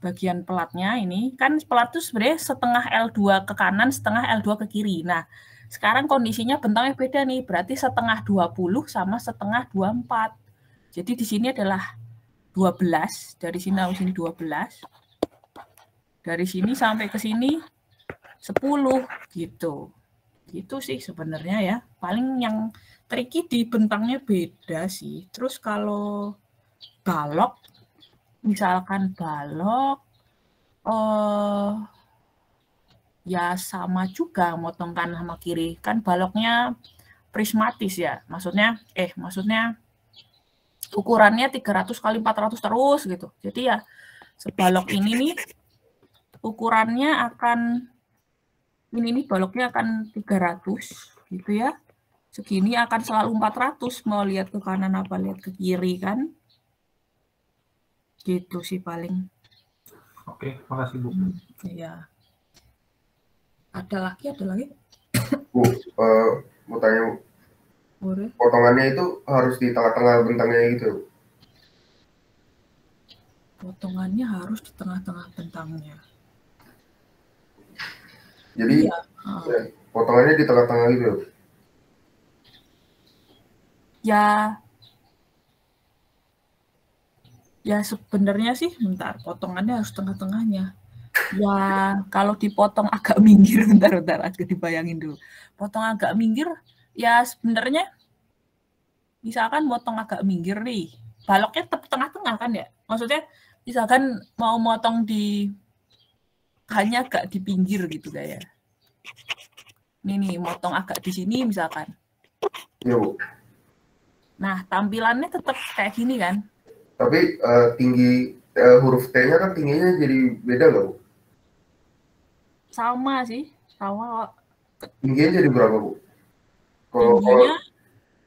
bagian pelatnya ini kan pelat itu sebenarnya setengah L2 ke kanan setengah L2 ke kiri. Nah sekarang kondisinya bentangnya beda nih, berarti setengah 20 sama setengah 24. Jadi di sini adalah 12, dari sini sampai sini 12. Dari sini sampai ke sini 10 gitu. Gitu sih sebenarnya ya. Paling yang tricky di bentangnya beda sih. Terus kalau balok, misalkan balok, eh ya sama juga motong kanan sama kiri. Kan baloknya prismatis ya. Maksudnya eh maksudnya ukurannya 300 kali 400 terus gitu. Jadi ya sebalok ini nih ukurannya akan ini nih baloknya akan 300 gitu ya. Segini akan selalu 400 mau lihat ke kanan apa lihat ke kiri kan. Gitu sih paling. Oke, makasih Bu. Iya. Ada lagi, ada lagi? Bu, eh, mau tanya Bu. Boleh. Potongannya itu harus di tengah-tengah bentangnya gitu. ya? Potongannya harus di tengah-tengah bentangnya. Jadi Iya. ya, potongannya di tengah-tengah gitu. ya? Ya, ya sebenarnya sih, bentar, potongannya harus tengah-tengahnya. Ya, kalau dipotong agak minggir, bentar, bentar, agak dibayangin dulu. Potong agak minggir, ya sebenarnya, misalkan potong agak minggir nih, baloknya tetap tengah-tengah kan ya? Maksudnya, misalkan mau motong di, hanya agak di pinggir gitu kayak. Ini nih, motong agak di sini misalkan. Bu. Nah, tampilannya tetap kayak gini kan? Tapi eh, tinggi eh, huruf T-nya kan tingginya jadi beda nggak Bu? Sama sih, sama kok. Tingginya jadi berapa Bu? Kalau kalau tingginya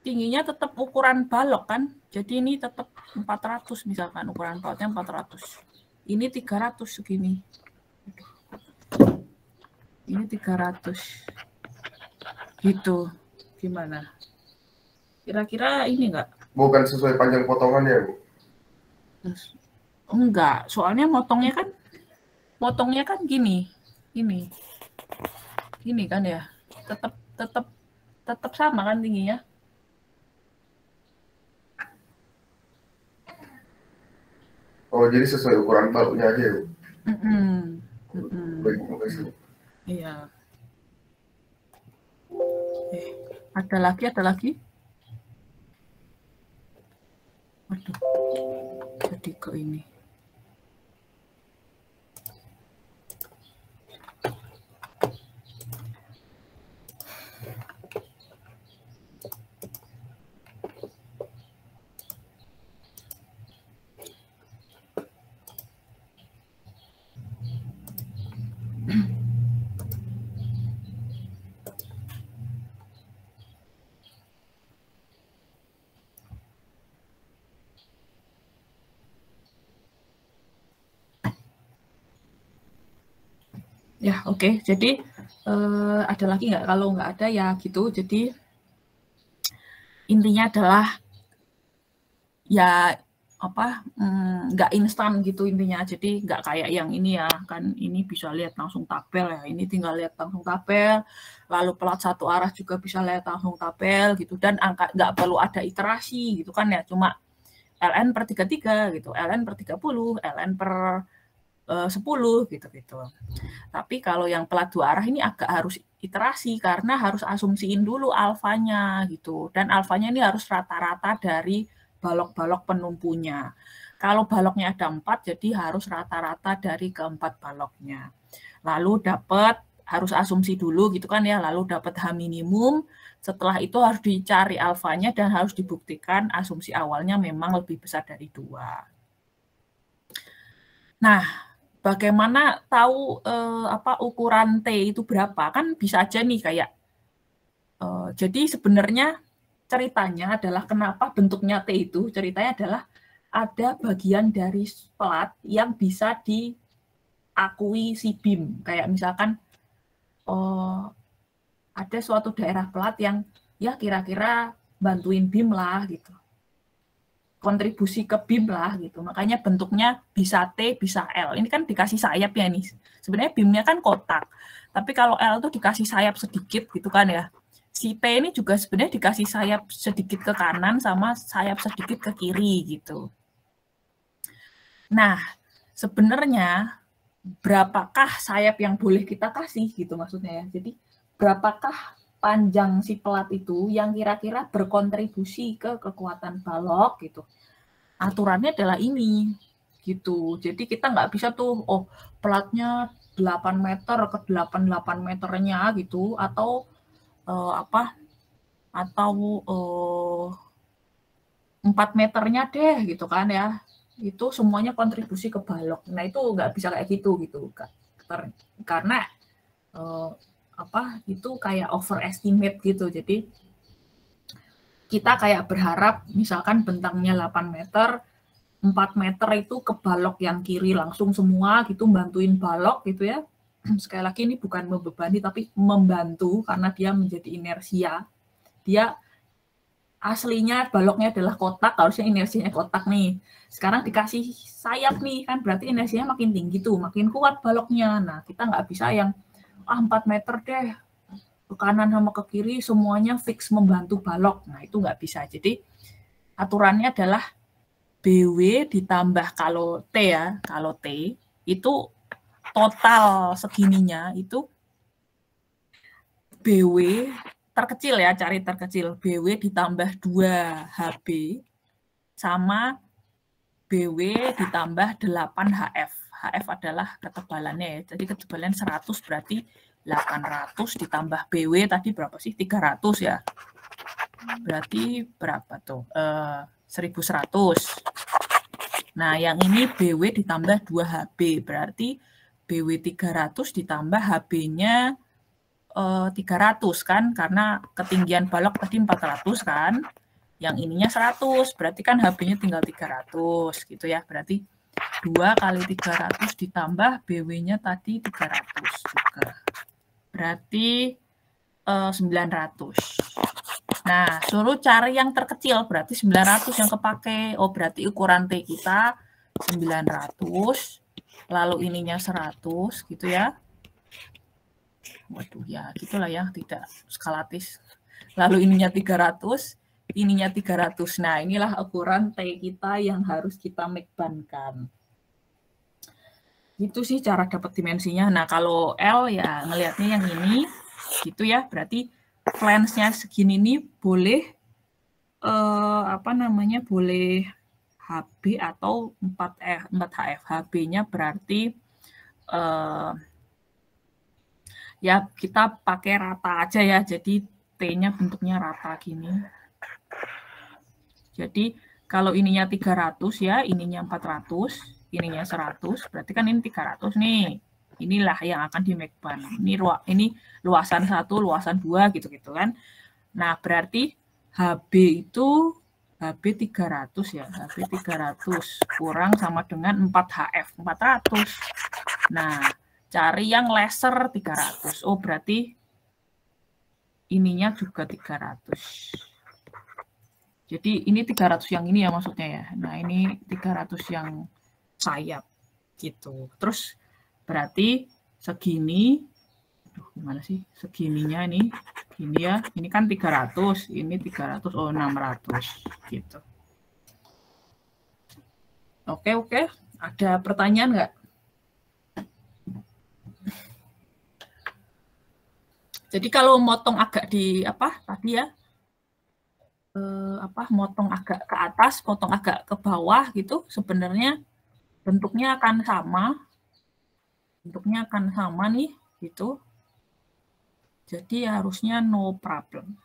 tingginya tetap ukuran balok kan. Jadi ini tetap 400 misalkan ukuran baloknya 400 ini 300 segini. Ini 300 gitu. Gimana? Kira-kira ini enggak bukan sesuai panjang potongannya Bu? enggak soalnya motongnya kan motongnya kan gini ini gini kan ya tetap tetap tetap sama kan tingginya Oh jadi sesuai ukuran baloknya aja ya. Iya. Eh, ada lagi, ada lagi? Waduh, jadi ke ini. Oke. Jadi eh, ada lagi nggak? Kalau nggak ada ya gitu. Jadi intinya adalah ya apa mm, nggak instan gitu intinya. Jadi nggak kayak yang ini ya kan ini bisa lihat langsung tabel ya. Ini tinggal lihat langsung tabel. Lalu pelat satu arah juga bisa lihat langsung tabel gitu. Dan angka nggak perlu ada iterasi gitu kan ya. Cuma ln per 33 gitu, ln per 30, ln per 10 gitu-gitu. Tapi kalau yang pelat dua arah ini agak harus iterasi karena harus asumsiin dulu alfanya gitu. Dan alfanya ini harus rata-rata dari balok-balok penumpunya. Kalau baloknya ada empat, jadi harus rata-rata dari keempat baloknya. Lalu dapat harus asumsi dulu gitu kan ya, lalu dapat H minimum, setelah itu harus dicari alfanya dan harus dibuktikan asumsi awalnya memang lebih besar dari dua. Nah, bagaimana tahu eh, apa ukuran T itu berapa? Kan bisa aja nih kayak eh, jadi sebenarnya ceritanya adalah kenapa bentuknya T itu ceritanya adalah ada bagian dari plat yang bisa diakui si BIM. Kayak misalkan oh, ada suatu daerah plat yang ya kira-kira bantuin BIM lah gitu kontribusi ke BIM lah gitu. Makanya bentuknya bisa T, bisa L. Ini kan dikasih sayap ya nih. Sebenarnya BIM-nya kan kotak. Tapi kalau L itu dikasih sayap sedikit gitu kan ya. Si T ini juga sebenarnya dikasih sayap sedikit ke kanan sama sayap sedikit ke kiri gitu. Nah, sebenarnya berapakah sayap yang boleh kita kasih gitu maksudnya ya. Jadi berapakah panjang si pelat itu yang kira-kira berkontribusi ke kekuatan balok gitu. Aturannya adalah ini gitu. Jadi kita nggak bisa tuh oh pelatnya 8 meter ke 8 8 meternya gitu atau uh, apa atau uh, eh, 4 meternya deh gitu kan ya. Itu semuanya kontribusi ke balok. Nah, itu nggak bisa kayak gitu gitu. Karena uh, apa itu kayak overestimate gitu. Jadi kita kayak berharap misalkan bentangnya 8 meter, 4 meter itu ke balok yang kiri langsung semua gitu bantuin balok gitu ya. Sekali lagi ini bukan membebani tapi membantu karena dia menjadi inersia. Dia aslinya baloknya adalah kotak, harusnya inersinya kotak nih. Sekarang dikasih sayap nih, kan berarti inersinya makin tinggi tuh, makin kuat baloknya. Nah, kita nggak bisa yang ah 4 meter deh ke kanan sama ke kiri semuanya fix membantu balok. Nah, itu nggak bisa. Jadi aturannya adalah BW ditambah kalau T ya, kalau T itu total segininya itu BW terkecil ya, cari terkecil. BW ditambah 2 HB sama BW ditambah 8 HF. HF adalah ketebalannya ya. Jadi ketebalan 100 berarti 800 ditambah BW tadi berapa sih? 300 ya. Berarti berapa tuh? Uh, eh, 1100. Nah, yang ini BW ditambah 2 HB. Berarti BW 300 ditambah HB-nya uh, 300 kan? Karena ketinggian balok tadi 400 kan? Yang ininya 100. Berarti kan HB-nya tinggal 300 gitu ya. Berarti 2 kali 300 ditambah BW-nya tadi 300 juga. Berarti eh, 900. Nah, suruh cari yang terkecil, berarti 900 yang kepake. Oh, berarti ukuran T kita 900, lalu ininya 100 gitu ya. Waduh ya, gitulah ya, tidak skalatis. Lalu ininya 300, ininya 300. Nah, inilah ukuran T kita yang harus kita make kan. Itu sih cara dapat dimensinya. Nah, kalau L ya ngelihatnya yang ini gitu ya. Berarti flange-nya segini ini boleh eh, apa namanya? boleh HB atau 4F, 4HF. HB-nya berarti eh, ya kita pakai rata aja ya. Jadi T-nya bentuknya rata gini. Jadi kalau ininya 300 ya, ininya 400, ininya 100, berarti kan ini 300 nih. Inilah yang akan di make ban. Ini ini luasan satu, luasan dua gitu-gitu kan. Nah, berarti HB itu HB 300 ya, HB 300 kurang sama dengan 4 HF, 400. Nah, cari yang laser 300. Oh, berarti ininya juga 300. Jadi ini 300 yang ini ya maksudnya ya. Nah, ini 300 yang sayap gitu. Terus berarti segini aduh gimana sih? Segininya ini ini ya. Ini kan 300, ini 300 oh 600 gitu. Oke, oke. Ada pertanyaan nggak? Jadi kalau motong agak di apa tadi ya eh, apa motong agak ke atas, potong agak ke bawah gitu, sebenarnya bentuknya akan sama. Bentuknya akan sama nih gitu. Jadi harusnya no problem.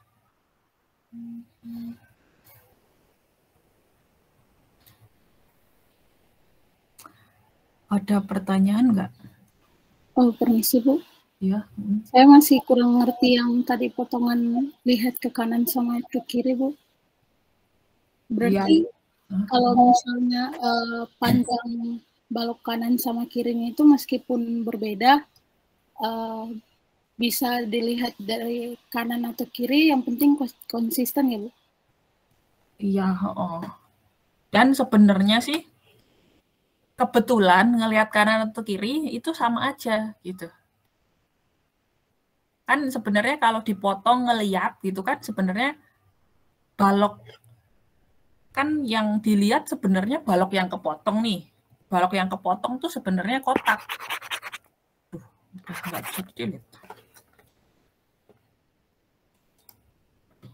Ada pertanyaan nggak? Oh, permisi, Bu. Ya. hmm. Saya masih kurang ngerti yang tadi potongan lihat ke kanan sama ke kiri, Bu. Berarti Hah? Kalau misalnya eh, panjang balok kanan sama kirinya itu meskipun berbeda, eh, bisa dilihat dari kanan atau kiri, yang penting kons- konsisten ya, Bu. Iya, oh. Dan sebenarnya sih kebetulan ngelihat kanan atau kiri itu sama aja gitu. Kan sebenarnya kalau dipotong ngelihat gitu kan sebenarnya balok kan yang dilihat sebenarnya balok yang kepotong nih. Balok yang kepotong tuh sebenarnya kotak.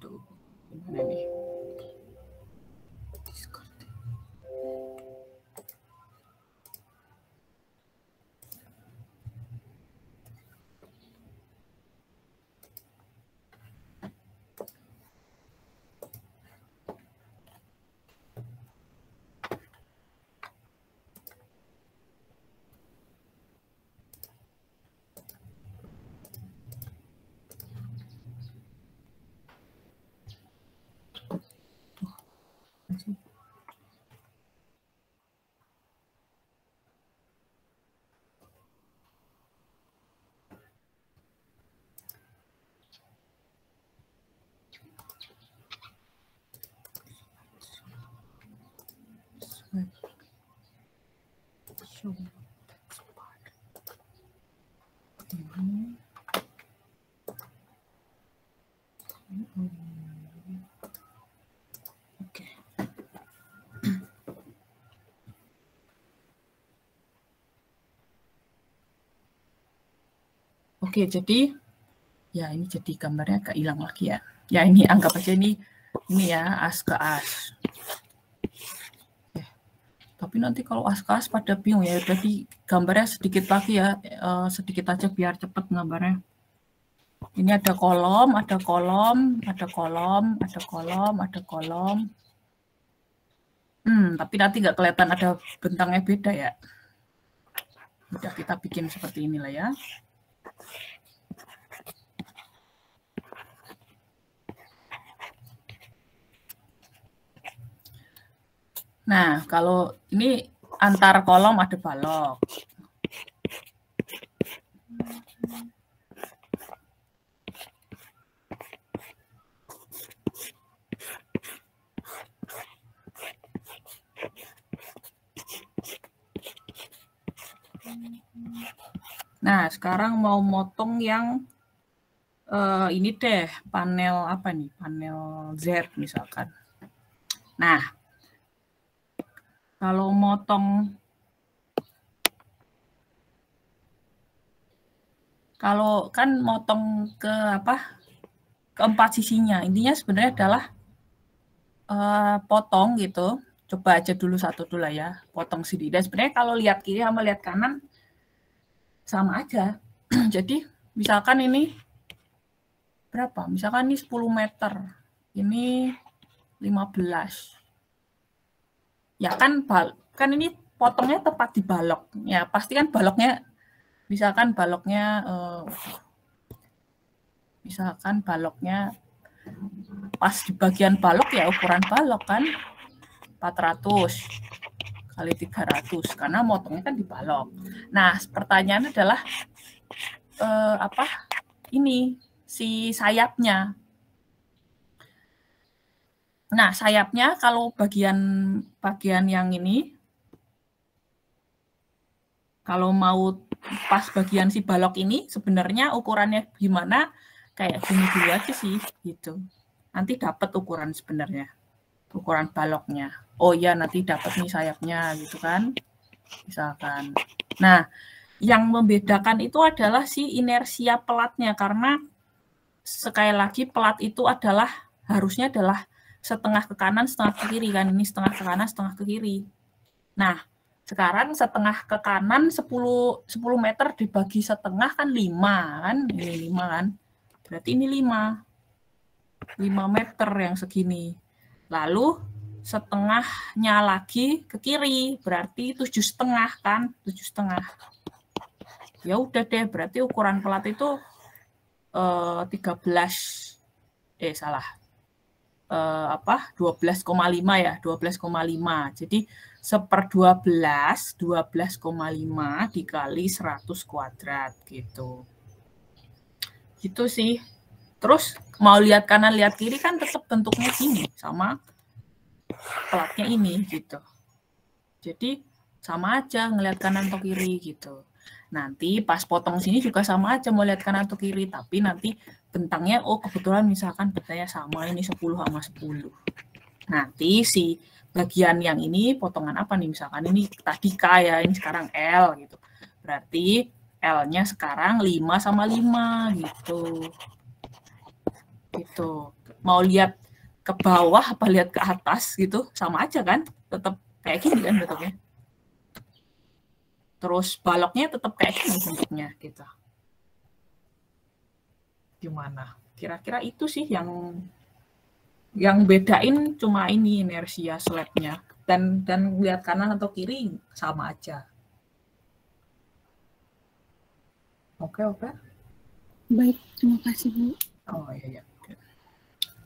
Tuh? Show text part. Ini. Oke. Oke, jadi ya ini jadi gambarnya agak hilang lagi ya. Ya ini anggap aja ini ini ya as ke as. Oke. Tapi nanti kalau as ke as pada bingung ya. Jadi gambarnya sedikit lagi ya, eh, sedikit aja biar cepet gambarnya. Ini ada kolom, ada kolom, ada kolom, ada kolom, ada kolom. Hmm, tapi nanti nggak kelihatan ada bentangnya beda ya. Udah kita bikin seperti inilah ya. Nah, kalau ini antar kolom ada balok. Nah, sekarang mau motong yang eh, ini deh, panel apa nih? Panel Z misalkan. Nah, kalau motong kalau kan motong ke apa? keempat sisinya. Intinya sebenarnya adalah eh, potong gitu. Coba aja dulu satu dulu lah ya, potong sini. Dan sebenarnya kalau lihat kiri sama lihat kanan sama aja. Jadi misalkan ini berapa? Misalkan ini 10 meter. Ini 15. Ya kan kan ini potongnya tepat di balok. Ya pasti kan baloknya misalkan baloknya eh, misalkan baloknya pas di bagian balok ya ukuran balok kan 400 kali 300 karena motongnya kan di balok. Nah, pertanyaannya adalah eh, apa? Ini si sayapnya. Nah, sayapnya kalau bagian bagian yang ini kalau mau pas bagian si balok ini sebenarnya ukurannya gimana kayak gini dulu aja sih gitu. Nanti dapat ukuran sebenarnya. Ukuran baloknya. Oh iya nanti dapat nih sayapnya gitu kan. Misalkan. Nah, yang membedakan itu adalah si inersia pelatnya karena sekali lagi pelat itu adalah harusnya adalah setengah ke kanan, setengah ke kiri kan. Ini setengah ke kanan, setengah ke kiri. Nah, sekarang setengah ke kanan 10 10 meter dibagi setengah kan 5 kan? Ini 5 kan. Berarti ini 5. 5 meter yang segini. Lalu setengahnya lagi ke kiri, berarti tujuh setengah kan, tujuh setengah. Ya udah deh, berarti ukuran pelat itu eh, 13, eh salah, eh, apa? 12,5 ya 12,5 jadi seper 12 12,5 dikali 100 kuadrat gitu. Gitu sih. Terus mau lihat kanan lihat kiri kan tetap bentuknya gini sama pelatnya ini gitu. Jadi sama aja ngelihat kanan atau kiri gitu. Nanti pas potong sini juga sama aja mau lihat kanan atau kiri tapi nanti bentangnya oh kebetulan misalkan bentangnya sama ini 10 sama 10 nanti si bagian yang ini potongan apa nih? Misalkan ini tadi K ya ini sekarang L gitu. Berarti L-nya sekarang 5 sama 5 gitu. Gitu. Mau lihat ke bawah apa lihat ke atas gitu sama aja kan tetap kayak gini kan bentuknya. Terus baloknya tetap kayak gini bentuknya gitu. Gimana? Kira-kira itu sih yang yang bedain cuma ini inersia slabnya. Dan dan lihat kanan atau kiri sama aja. Oke oke? Baik, terima kasih Bu. oh iya iya.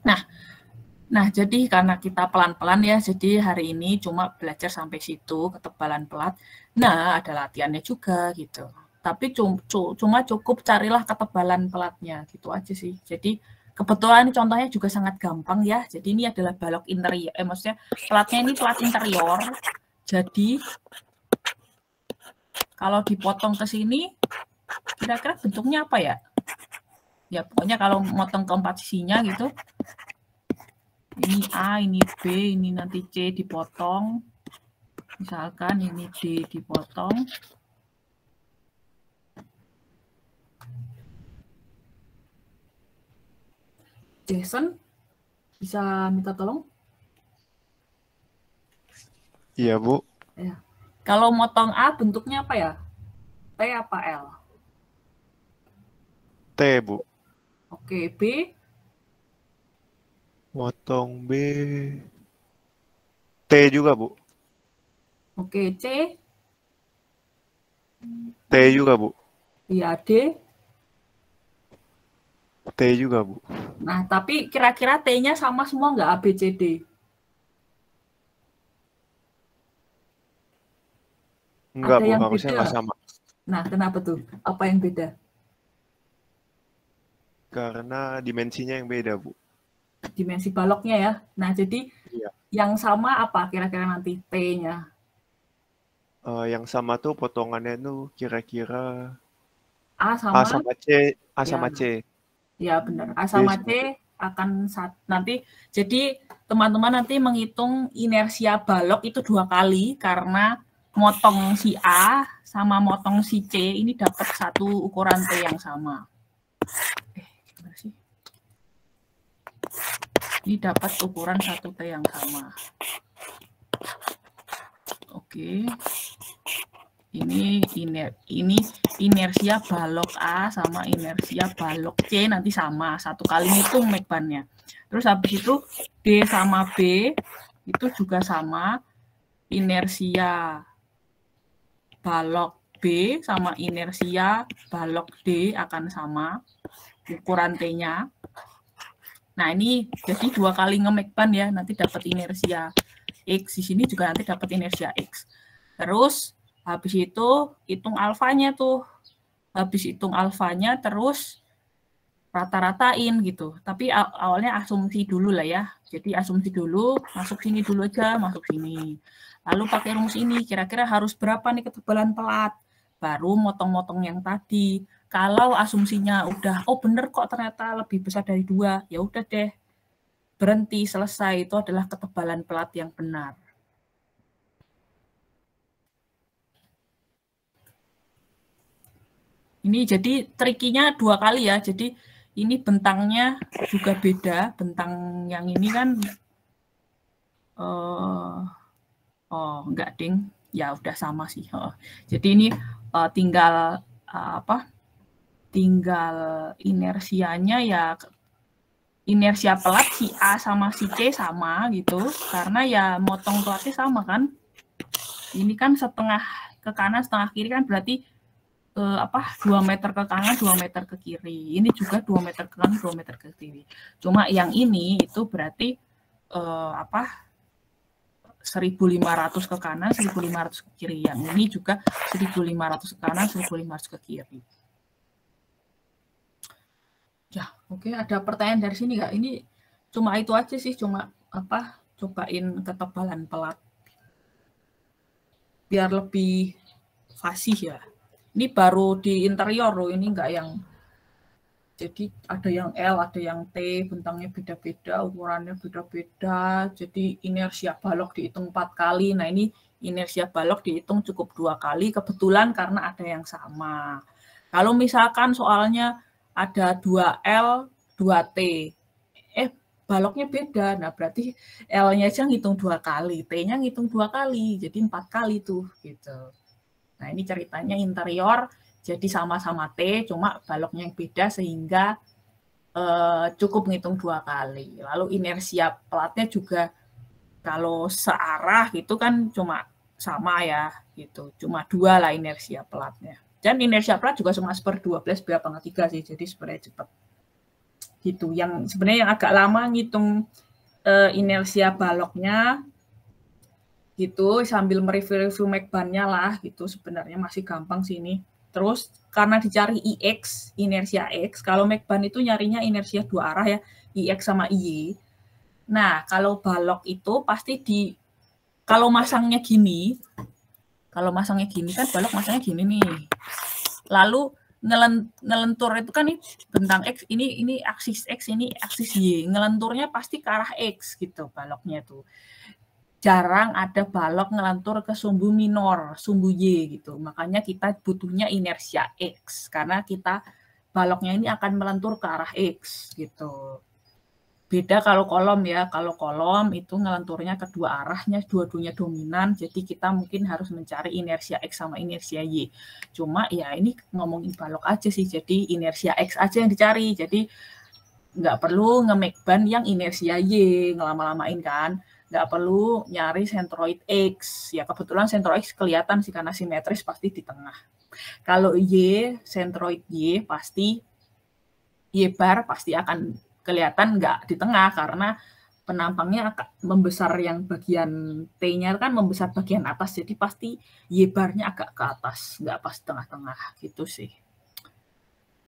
Nah nah jadi karena kita pelan-pelan ya jadi hari ini cuma belajar sampai situ ketebalan pelat. Nah ada latihannya juga gitu. Tapi cum- cu- cuma cukup carilah ketebalan pelatnya gitu aja sih. Jadi kebetulan contohnya juga sangat gampang ya. Jadi ini adalah balok interior eh maksudnya pelatnya ini pelat interior. Jadi kalau dipotong ke sini kira-kira bentuknya apa ya? Ya pokoknya kalau motong keempat sisinya gitu ini A ini B ini nanti C dipotong. Misalkan ini D dipotong. Jason bisa minta tolong? Iya, Bu. ya kalau motong A bentuknya apa ya? T apa L? T, Bu. oke B Motong B. T juga, Bu. oke C T juga, Bu. ya D T juga, Bu. nah tapi kira-kira T-nya sama semua nggak A B C D Enggak, Ada Bu. Harusnya nggak sama. nah kenapa tuh apa yang beda Karena dimensinya yang beda, Bu. Dimensi baloknya ya. Nah, jadi Iya. yang sama apa kira-kira nanti T-nya? Eh, yang sama tuh potongannya tuh kira-kira A sama, A sama C, A Ya. sama C. ya benar. A sama C akan sat- nanti jadi teman-teman nanti menghitung inersia balok itu dua kali karena motong si A sama motong si C ini dapat satu ukuran T yang sama. Eh, gimana sih? Ini dapat ukuran satu T yang sama. Oke. Ini iner, ini inersia balok A sama inersia balok C nanti sama. Satu kali hitung megbannya. Terus habis itu D sama B itu juga sama. Inersia balok B sama inersia balok D akan sama. Ukuran T-nya. Nah, ini jadi dua kali nge-megban ya, nanti dapat inersia X. Di sini juga nanti dapat inersia X. Terus habis itu hitung alfanya tuh. Habis hitung alfanya terus rata-ratain gitu. Tapi awalnya asumsi dulu lah ya. Jadi asumsi dulu, masuk sini dulu aja, masuk sini. Lalu pakai rumus ini, kira-kira harus berapa nih ketebalan pelat? Baru motong-motong yang tadi. Kalau asumsinya udah, oh bener kok ternyata lebih besar dari dua, ya udah deh. Berhenti, selesai. Itu adalah ketebalan pelat yang benar. Ini jadi trikinya dua kali ya. Jadi ini bentangnya juga beda. Bentang yang ini kan eh oh enggak ding. Ya udah sama sih. Oh. Jadi ini eh, tinggal eh, apa? Tinggal inersianya ya inersia pelat si A sama si C sama gitu. Karena ya motong pelatnya sama kan. Ini kan setengah ke kanan setengah kiri kan berarti eh, apa dua meter ke kanan dua meter ke kiri. Ini juga dua meter ke kanan dua meter ke kiri. Cuma yang ini itu berarti eh, apa 1500 ke kanan 1500 ke kiri. Yang ini juga 1500 ke kanan 1500 ke kiri ya oke ada pertanyaan dari sini nggak? Ini cuma itu aja sih cuma apa cobain ketebalan pelat. Biar lebih fasih ya. Ini baru di interior loh ini enggak yang jadi ada yang L ada yang T bentangnya beda-beda ukurannya beda-beda jadi inersia balok dihitung empat kali. Nah ini inersia balok dihitung cukup dua kali kebetulan karena ada yang sama. Kalau misalkan soalnya ada dua L dua T eh baloknya beda nah berarti L-nya aja ngitung dua kali T-nya ngitung dua kali jadi empat kali tuh gitu nah ini ceritanya interior jadi sama-sama T, cuma baloknya yang beda sehingga eh, cukup ngitung dua kali. Lalu inersia pelatnya juga kalau searah gitu kan cuma sama ya gitu. Cuma dua lah inersia pelatnya. Dan inersia pelat juga cuma seper 12 berapa tiga sih, jadi sebenarnya cepat. Gitu. Yang sebenarnya yang agak lama ngitung eh, inersia baloknya gitu sambil mereview-review MacBan-nya lah gitu sebenarnya masih gampang sih ini Terus karena dicari IX, inersia X, kalau MacBan itu nyarinya inersia dua arah ya, IX sama IY. Nah, kalau balok itu pasti di kalau masangnya gini, kalau masangnya gini kan balok masangnya gini nih. Lalu ngelen, ngelentur itu kan ini bentang X, ini ini aksis X, ini aksis Y. Ngelenturnya pasti ke arah X gitu baloknya tuh jarang ada balok ngelantur ke sumbu minor, sumbu Y gitu. Makanya kita butuhnya inersia X karena kita baloknya ini akan melentur ke arah X gitu. Beda kalau kolom ya, kalau kolom itu ngelenturnya kedua arahnya, dua-duanya dominan, jadi kita mungkin harus mencari inersia X sama inersia Y. Cuma ya ini ngomongin balok aja sih, jadi inersia X aja yang dicari, jadi nggak perlu nge-make ban yang inersia Y, ngelama-lamain kan nggak perlu nyari sentroid X. Ya kebetulan sentroid X kelihatan sih karena simetris pasti di tengah. Kalau Y, sentroid Y pasti Y bar pasti akan kelihatan nggak di tengah karena penampangnya akan membesar yang bagian T-nya kan membesar bagian atas jadi pasti Y barnya agak ke atas nggak pas tengah-tengah gitu sih.